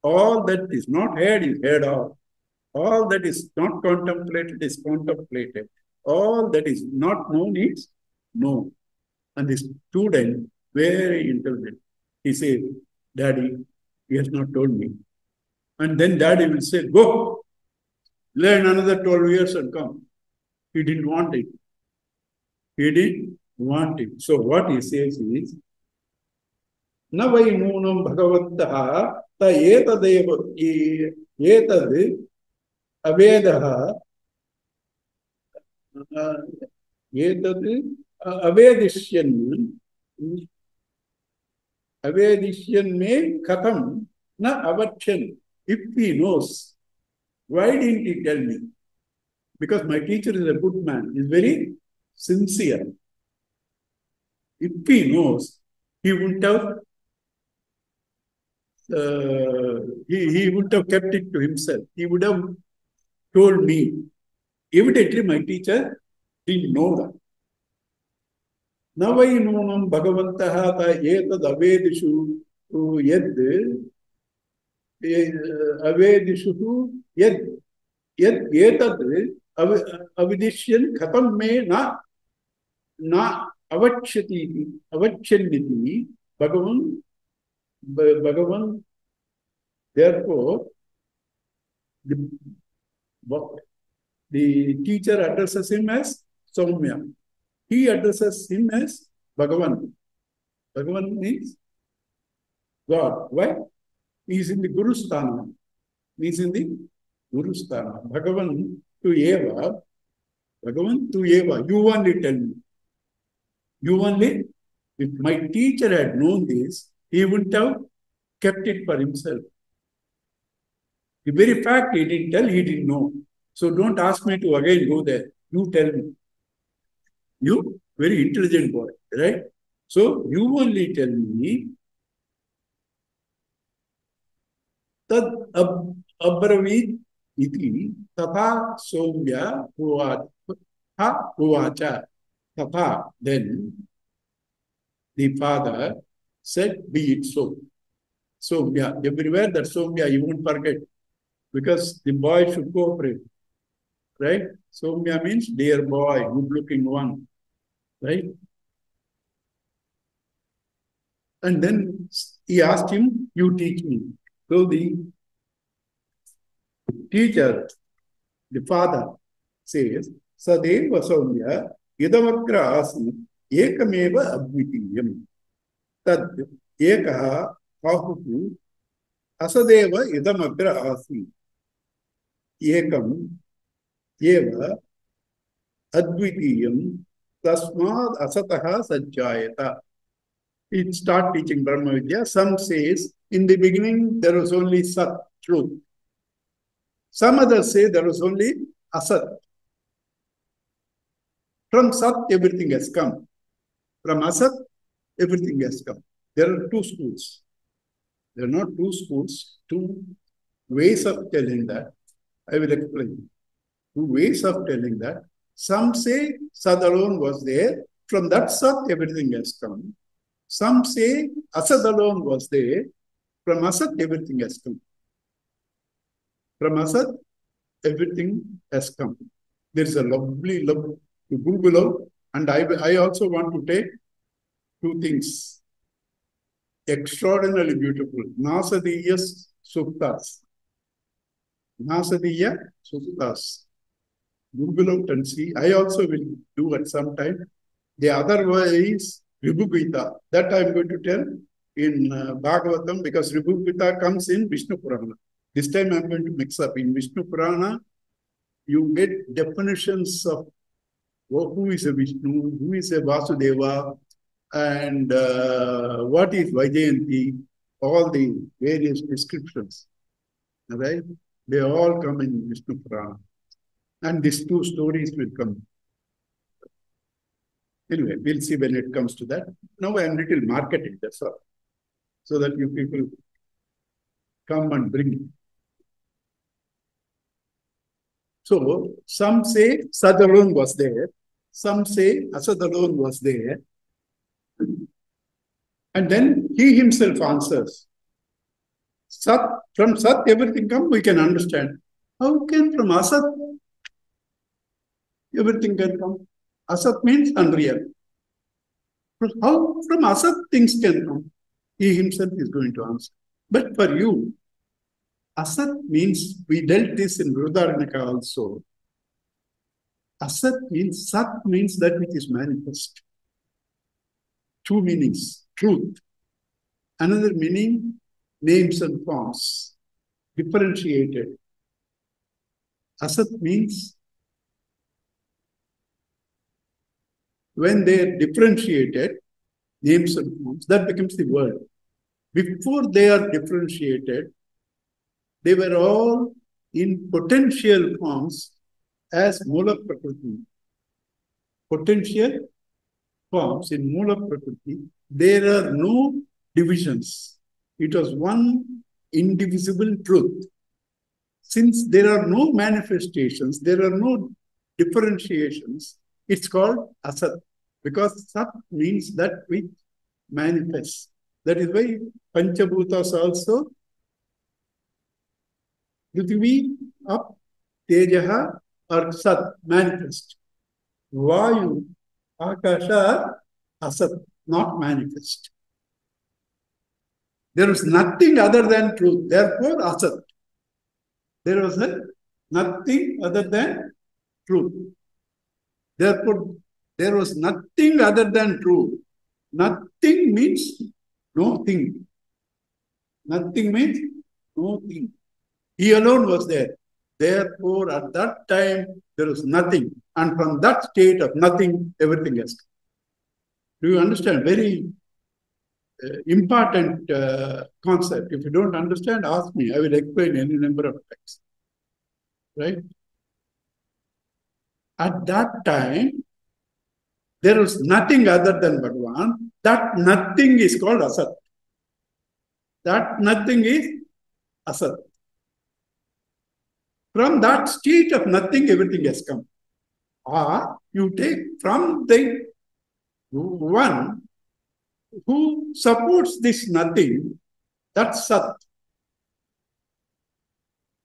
all that is not heard is heard of. All that is not contemplated is contemplated. All that is not known is known. And the student, very intelligent, he said, Daddy, he has not told me. And then daddy will say, Go, learn another 12 years and come. He didn't want it. He didn't want it. So what he says is, न वै नूनं भगवन्तः त एतदेव एतद् अवेदः एतद् अवेदिष्यन् अवेदिष्यन् मे कथं न अवक्ष्यन् if he knows why didn't he tell me because my teacher is a good man he's very sincere if he knows he wouldn't have uh, he, he wouldn't have kept it to himself. He would have told me. Evidently, my teacher didn't know that. Navai nunam bhagavantaha ta etad avedishu yad avedishu yad yad etad avidishyan khatam me na na avachyati avachyanniti bhagavan Bhagavan, therefore, the, the teacher addresses him as Soumya. He addresses him as Bhagavan. Bhagavan means God. Why? He in the Guru Sthana. He in the Guru Sthana. Bhagavan to Eva. Bhagavan to Eva. You only tell me. You only. If my teacher had known this, he wouldn't have kept it for himself. The very fact he didn't tell, he didn't know. So don't ask me to again go there. You tell me. You, very intelligent boy, right? So you only tell me तद अब अब्रवीत इति तथा सौम्य उवाच तथा then the father said be it so Somya everywhere that Somya you won't forget because the boy should cooperate right Somya means dear boy good looking one right and then he asked him you teach me so the teacher, the father, says, Sadeva Soumya Idamagra Asi Ekameva Advitiyam. Tad Ekaha Ahutu Asadeva Idamagra Asi Ekam Eva Advitiyam Tasmad Asataha Sajjayata. It start teaching Brahma Vidya. Some says in the beginning, there was only Sat, truth. Some others say there was only Asat. From Sat, everything has come. From Asat, everything has come. There are two schools. There are not two schools, two ways of telling that. I will explain. Two ways of telling that. Some say Sat alone was there. From that Sat, everything has come. Some say Asad alone was there. From Asad, everything has come. From Asad, everything has come. There is a lovely love to go below. And I, I also want to take two things. Extraordinarily beautiful. Nasadiyas Suktas. Nasadiya Suktas. Google out and see. I also will do at some time. The other way is Ribhugita. That I am going to tell in uh, Bhagavatam because Ribhugita comes in Vishnu Purana. This time I'm going to mix up. In Vishnu Purana, you get definitions of who is a Vishnu, who is a Vasudeva, and uh, what is Vaijayanti, all the various descriptions. Right? They all come in Vishnu Purana. And these two stories will come. Anyway, we'll see when it comes to that. Now I'm little marketing, that's all so that you people come and bring. So some say Sadalon was there, some say Asadalon was there. And then he himself answers. Sat, from Sat everything come, we can understand. How can from Asat everything can come? Asat means unreal. How from Asat things can come? He himself is going to answer. But for you, Asat means, we dealt this in Brihadaranyaka also. Asat means, Sat means that which is manifest. Two meanings, truth. Another meaning, names and forms, differentiated. Asat means when they are differentiated, names and forms, that becomes the word. Before they are differentiated, they were all in potential forms as Mula Prakriti. Potential forms in Mula Prakriti, there are no divisions. It was one indivisible truth. Since there are no manifestations, there are no differentiations, it's called Asat. Because Sat means that which manifests. That is why Panchabhutas also Prithvi up, Tejaha or Sat manifest. Vayu, Akasha, Asat, not manifest. There was nothing other than truth. Therefore, Asat. There was nothing other than truth. Therefore, there was nothing other than truth. Nothing means nothing. Nothing means nothing. He alone was there. Therefore, at that time, there was nothing. And from that state of nothing, everything has come. Do you understand? Very uh, important uh, concept. If you don't understand, ask me. I will explain any number of times. Right? At that time, there was nothing other than Bhagavan. That nothing is called Asat. That nothing is Asat. From that state of nothing, everything has come. Or you take from the one who supports this nothing, that's Sat.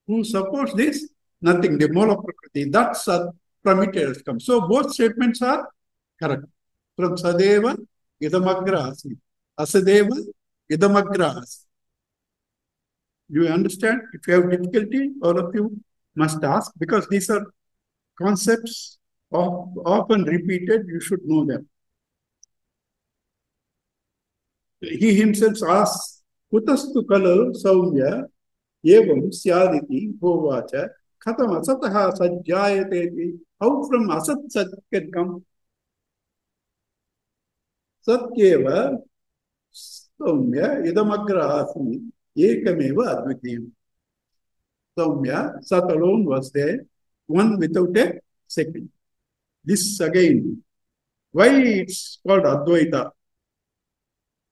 Who supports this nothing, the Mula Prakriti, that's Sat, from it has come. So both statements are correct. From Sadeva, Idamagra Asi. Asadeva, Idamagra Asi. You understand? If you have difficulty, all of you must ask because these are concepts of, often repeated. You should know them. He himself asks, Kutastu kalu saumya evam syaditi hovacha khatam asataha sajjayate How from asat sat can come? सत्यव सौम्य इदमग्र आसमे एकमेव अद्वितीय सौम्य सत alone वस्ते one without a second this again why it's called Advaita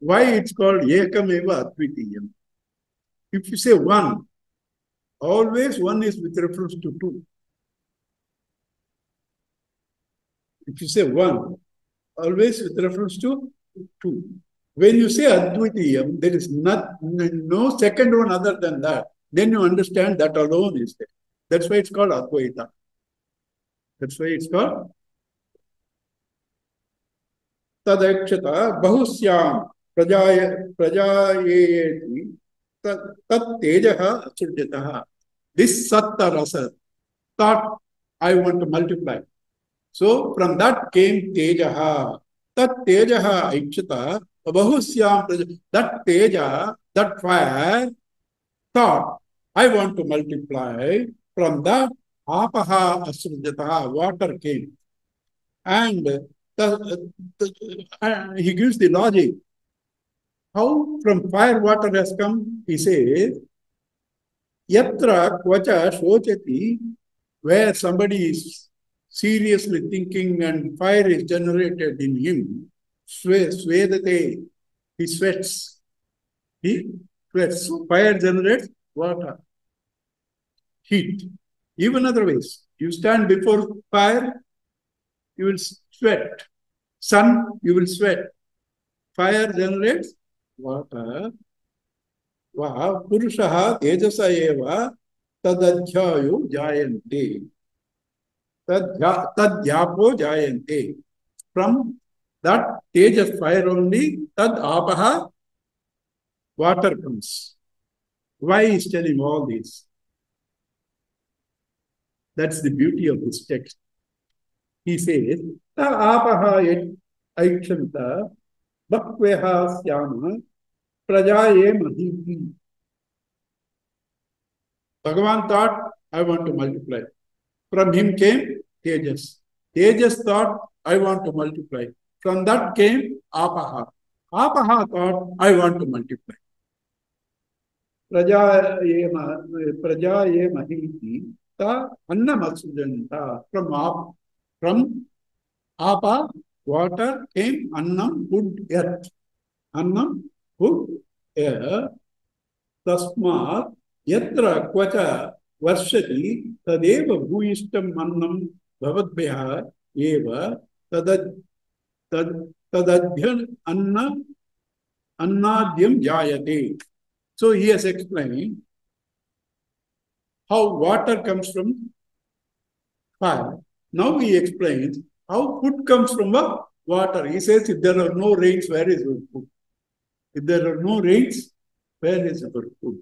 why it's called एकमेव अद्वितीय if you say one always one is with reference to two if you say one always with reference to two. When you say Advitiyam, there is not, no second one other than that. Then you understand that alone is there. That's why it's called Advaita. That's why it's called Prajaya Prajayeti Tat Tejaha Achurjataha. This Satta Rasa thought I want to multiply. So from that came तेज तत् तेज ऐच्छुत बहुश्याम that Tej that fire thought I want to multiply from the आप असृजत water came and he gives the logic how from fire water has come he says यत्र क्वच शोचति where somebody is seriously thinking and fire is generated in him, svedate, he sweats. He sweats. Fire generates water, heat. Even otherwise. You stand before fire, you will sweat. Sun, you will sweat. Fire generates water. Purushaha tejasa eva tadadhyayu jayante. तद्यापो जायते from that तेज fire only, तद आप water comes why is telling all this that's the beauty of this text he says आप ऐक्षंत बक्वे श्याम प्रजा ये महिंदी भगवान thought I want to multiply From him came Tejas. Tejas thought, I want to multiply. From that came Apaha. Apaha thought, I want to multiply. Prajaye prajaye mahiti ta annam From up, from apa, water came annam, food, earth. Annam, food, air. Tasmat yatra kvacha वर्षति तदेव भूयिष्ट अन्नम भवद्भ्य अन्न अन्नाद्यम जायते। So he has explaining how water comes from fire now he explains how food comes from a water he says if there are no rains where is food if there are no rains where is food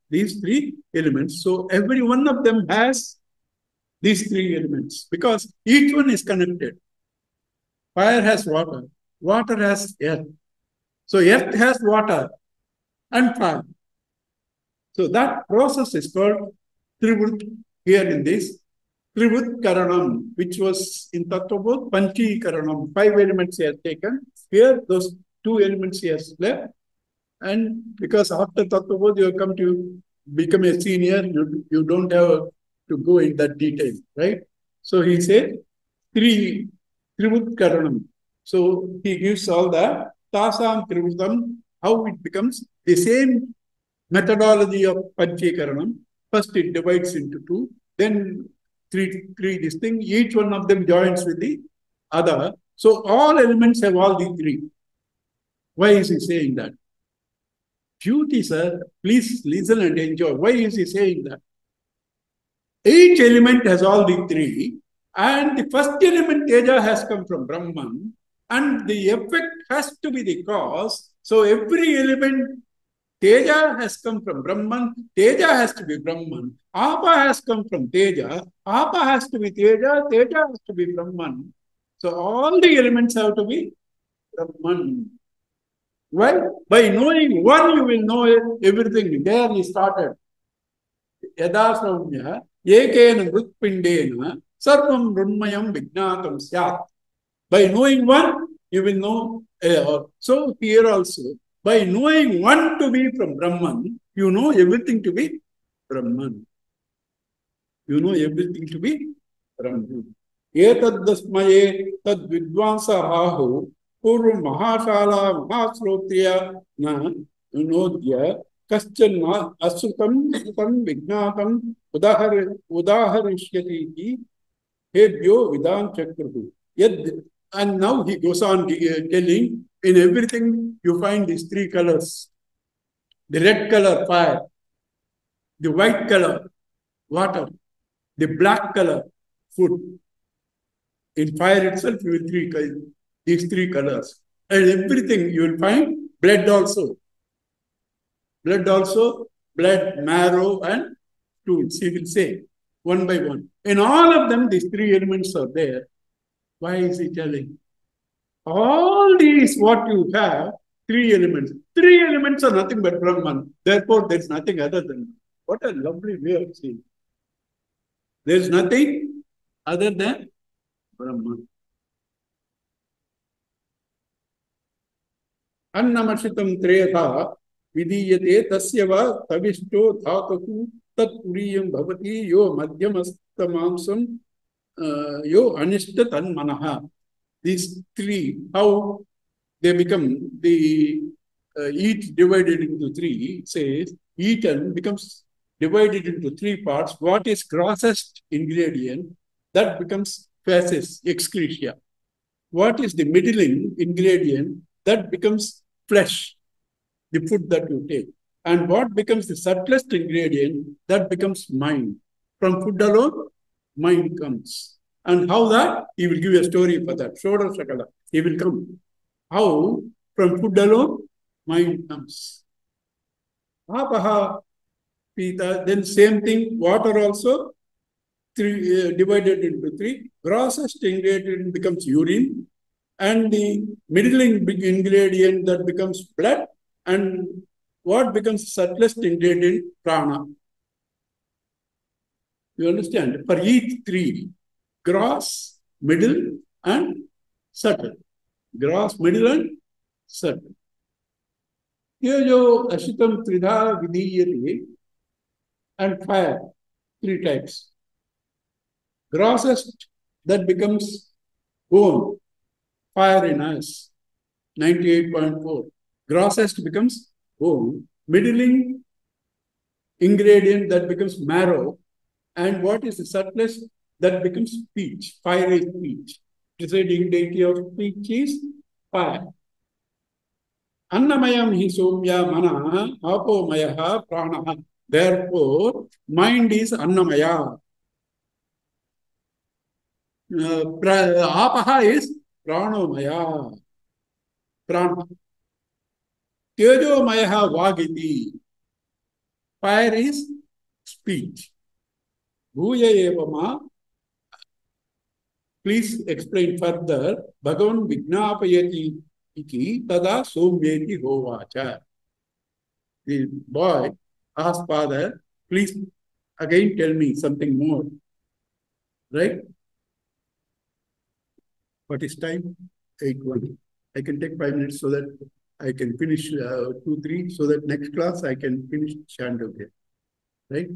these three elements. So every one of them has these three elements because each one is connected. Fire has water, water has earth. So earth has water and fire. So that process is called Trivut here in this Trivut Karanam, which was in Tattvabodh Panchi Karanam. Five elements he has taken. Here, those two elements he has left. And because after Tattvabodh, you have come to become a senior, you, you don't have to go in that detail, right? So he said, three Trivut Karanam. So he gives all the Tasam Trivutam, how it becomes the same methodology of Panchikaranam. First, it divides into two, then three, three this thing. Each one of them joins with the other. So all elements have all the three. Why is he saying that? Beauty, sir. Please listen and enjoy. Why is he saying that? Each element has all the three, and the first element Teja has come from Brahman, and the effect has to be the cause. So every element Teja has come from Brahman, Teja has to be Brahman, Apa has come from Teja, Apa has to be Teja, Teja has to be Brahman. So all the elements have to be Brahman. Well, by knowing one, you will know everything. There he started. Saumya, Ekena Mrutpindena, Sarvam Runmayam Vignatam Syat. By knowing one, you will know. Uh, so here also, by knowing one to be from Brahman, you know everything to be Brahman. You know everything to be Brahman. Etadasmaye tad vidvansa ahu पूर्व महाशाला, महाश्रोत्रिय नोद्य कश्चन अश्रुतम श्रुतम विज्ञात उदाहर उदाहरिष्य हेभ्यो विदान चक्रु। यद and now he goes on telling in everything you find this three colours the red colour fire the white colour water the black colour food in fire itself you will three these three colors. And everything you will find blood also. Blood also, blood, marrow, and tools, he will say, one by one. In all of them, these three elements are there. Why is he telling? All these, what you have, three elements. Three elements are nothing but Brahman. Therefore, there's nothing other than. What a lovely way of seeing. There's nothing other than Brahman. अन्नमर्षितं त्रेयथा विधीयते तस्य वा तविष्टो धातुः तत्पुरीयं भवति यो मध्यमस्तमांसं यो अनिष्ट तन्मनः these three how they become the uh, eat divided into three says eaten becomes divided into three parts what is grossest ingredient that becomes faces excretia what is the middling ingredient that becomes flesh, the food that you take. And what becomes the subtlest ingredient, that becomes mind. From food alone, mind comes. And how that? He will give you a story for that. Shoda Sakala. He will come. How? From food alone, mind comes. Apaha, Pita. Then same thing, water also, three, uh, divided into three. Grossest ingredient becomes urine and the middling ingredient that becomes blood and what becomes subtlest ingredient prana. You understand? For each three, gross, middle, and subtle. Gross, middle, and subtle. ये जो अशितम त्रिधा विधीयते and fire, three types. Grossest, that becomes bone, fire in us, 98.4. Grossest becomes bone, middling ingredient that becomes marrow, and what is the subtlest that becomes speech, fire is speech. Presiding deity of speech is fire. Annamayam hi somya mana apomaya prana. Therefore, mind is annamaya. Uh, apaha is Pranomaya. Prana. Tejomayaha Vagiti. Fire is speech. Bhuya evama. Please explain further. Bhagavan Vignapayati iti tada somyeti hovacha. The boy asked father, please again tell me something more. Right? What is time? 8 1. I can take five minutes so that I can finish uh, 2 3 so that next class I can finish Chandogya. Right?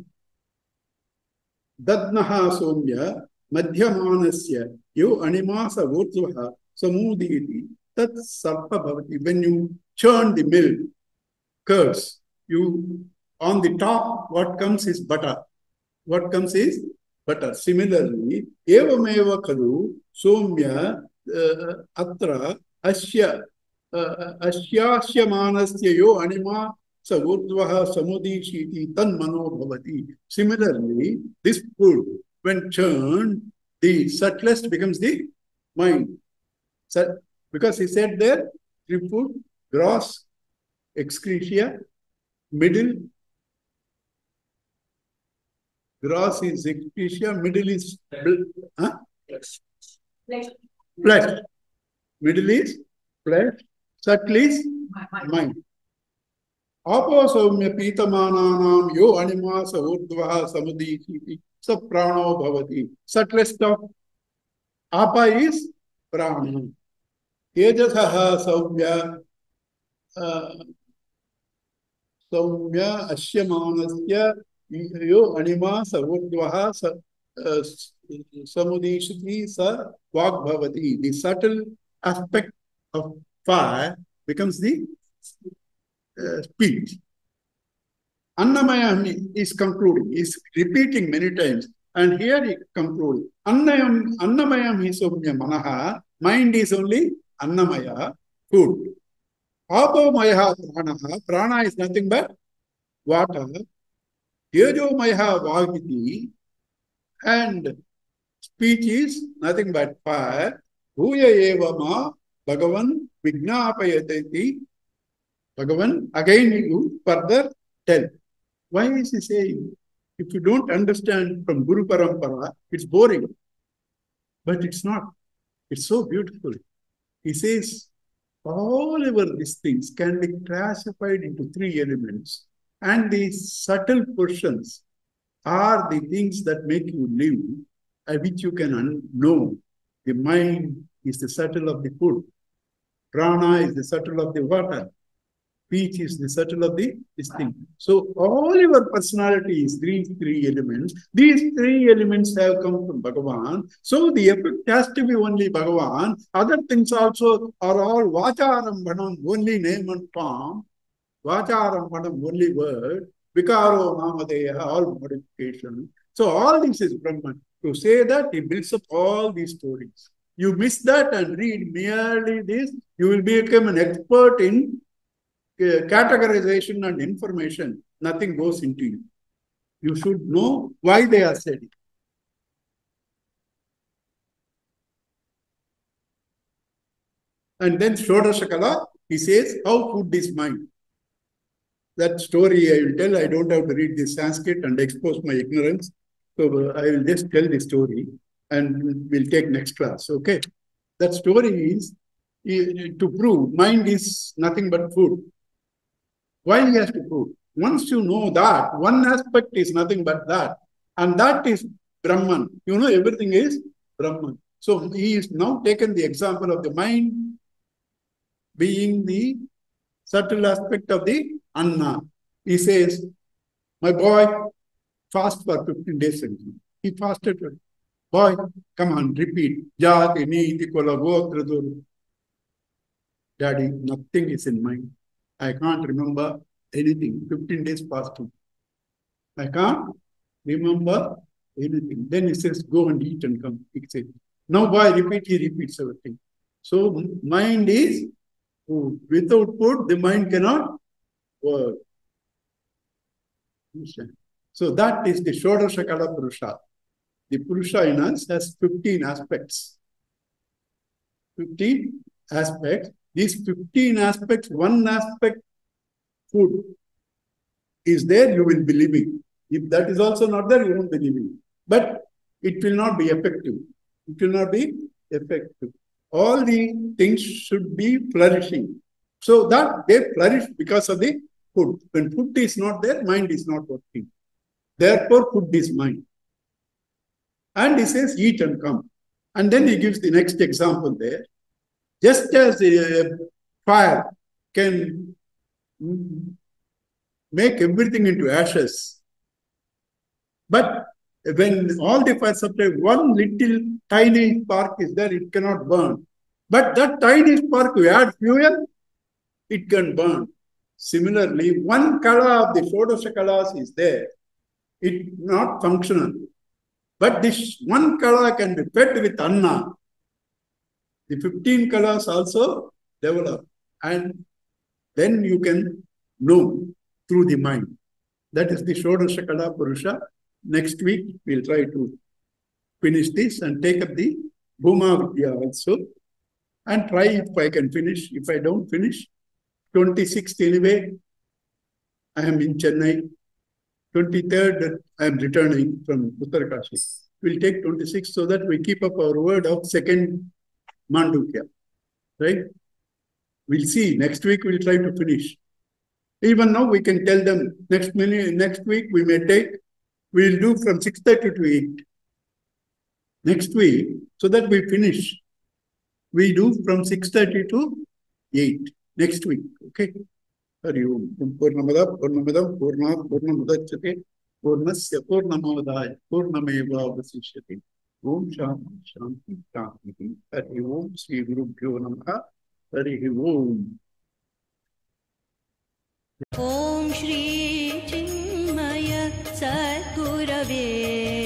Dadnaha somya madhyamanasya yo animasa urdhvaha samuditi tat sarpa bhavati. When you churn the milk, curds, you on the top, what comes is butter. What comes is butter. Similarly, evameva khalu somya uh, atra asya uh, asyasymanasya yo anima sa urdhvaha samudishiti tan mano bhavati. Similarly, this food, when churned, the subtlest becomes the mind. So, because he said there, three food, gross, excretia, middle, gross is excretia, middle is bl- huh? flesh. Middle is flesh, subtle is mind. Aposomya pitamananam yo animasa urdhvaha samudishiti sa prano bhavati. Subtlest of apa is prana. Tejasaha saumya uh, saumya asyamanasya yo anima sarvodvaha sa, uh, samudishiti sa vagbhavati. The subtle aspect of fire becomes the uh, speech. Annamaya is concluding, is repeating many times. And here he concludes, Annayam, Annamayam hi somya manaha, mind is only Annamaya, food. Apomaya pranaha, prana is nothing but water. Tejomaya vagiti, and speech is nothing but fire. Bhuya evama Bhagavan Vignapayatati. Bhagavan, again you further tell. Why is he saying? If you don't understand from Guru Parampara, it's boring. But it's not. It's so beautiful. He says, all over these things can be classified into three elements. And these subtle portions are the things that make you live, uh, which you can know. The mind is the subtle of the food. Prana is the subtle of the water. Speech is the subtle of the this thing. So all your personality is these three elements. These three elements have come from Bhagavan. So the effect has to be only Bhagavan. Other things also are all Vacharambanam, only name and form. Vacharambanam, only word. Vikaro Namadeya, all modification. So all this is Brahman. To say that he builds up all these stories. You miss that and read merely this, you will become an expert in uh, categorization and information. Nothing goes into you. You should know why they are said. And then Shodashakala, he says, how food is mind. That story I will tell, I don't have to read the Sanskrit and expose my ignorance. So uh, I will just tell the story and we'll take next class. Okay. That story is to prove mind is nothing but food. Why he has to prove? Once you know that, one aspect is nothing but that, and that is Brahman. You know, everything is Brahman. So he is now taken the example of the mind being the subtle aspect of the Anna. He says, My boy, fast for 15 days. He fasted. Boy, come on, repeat. Jati, Niti, Kola. Daddy, nothing is in mind. I can't remember anything. 15 days fasting. I can't remember anything. Then he says, Go and eat and come. He says, Now, boy, repeat, he repeats everything. So, mind is. Without food, the mind cannot work. So, that is the Shodashakala Purusha. The Purusha in us has 15 aspects. 15 aspects. These 15 aspects, one aspect food is there, you will be living. If that is also not there, you won't be living. But it will not be effective. It will not be effective. All the things should be flourishing. So that they flourish because of the food. When food is not there, mind is not working. Therefore, food is mind. And he says, eat and come. And then he gives the next example there. Just as a fire can make everything into ashes, but when all the fire supply, one little tiny spark is there, it cannot burn. But that tiny spark, you add fuel, it can burn. Similarly, one kala of the Shodasha kalas is there. It not functional. But this one kala can be fed with anna. The 15 kalas also develop. And then you can know through the mind. That is the Shodasha kala Purusha. Next week, we'll try to finish this and take up the Bhuma Vidya also. And try if I can finish. If I don't finish, 26th anyway, I am in Chennai. 23rd, I am returning from Uttarakashi. We'll take 26th so that we keep up our word of second Mandukya. Right? We'll see. Next week we'll try to finish. Even now we can tell them next minute, next week we may take, we will do from 6.30 to 8 next week so that we finish. We do from 6.30 to 8 next week. Okay. Hari Om. Om Purnamada, Purnamada, Purnamada, Purnamada, Chate, Purnasya, Purnamada, Purnameva, Vasishate, Om Shanti, Shanti, Shanti, Hari Om, Sri Guru Bhyo Namaha, Om. 别。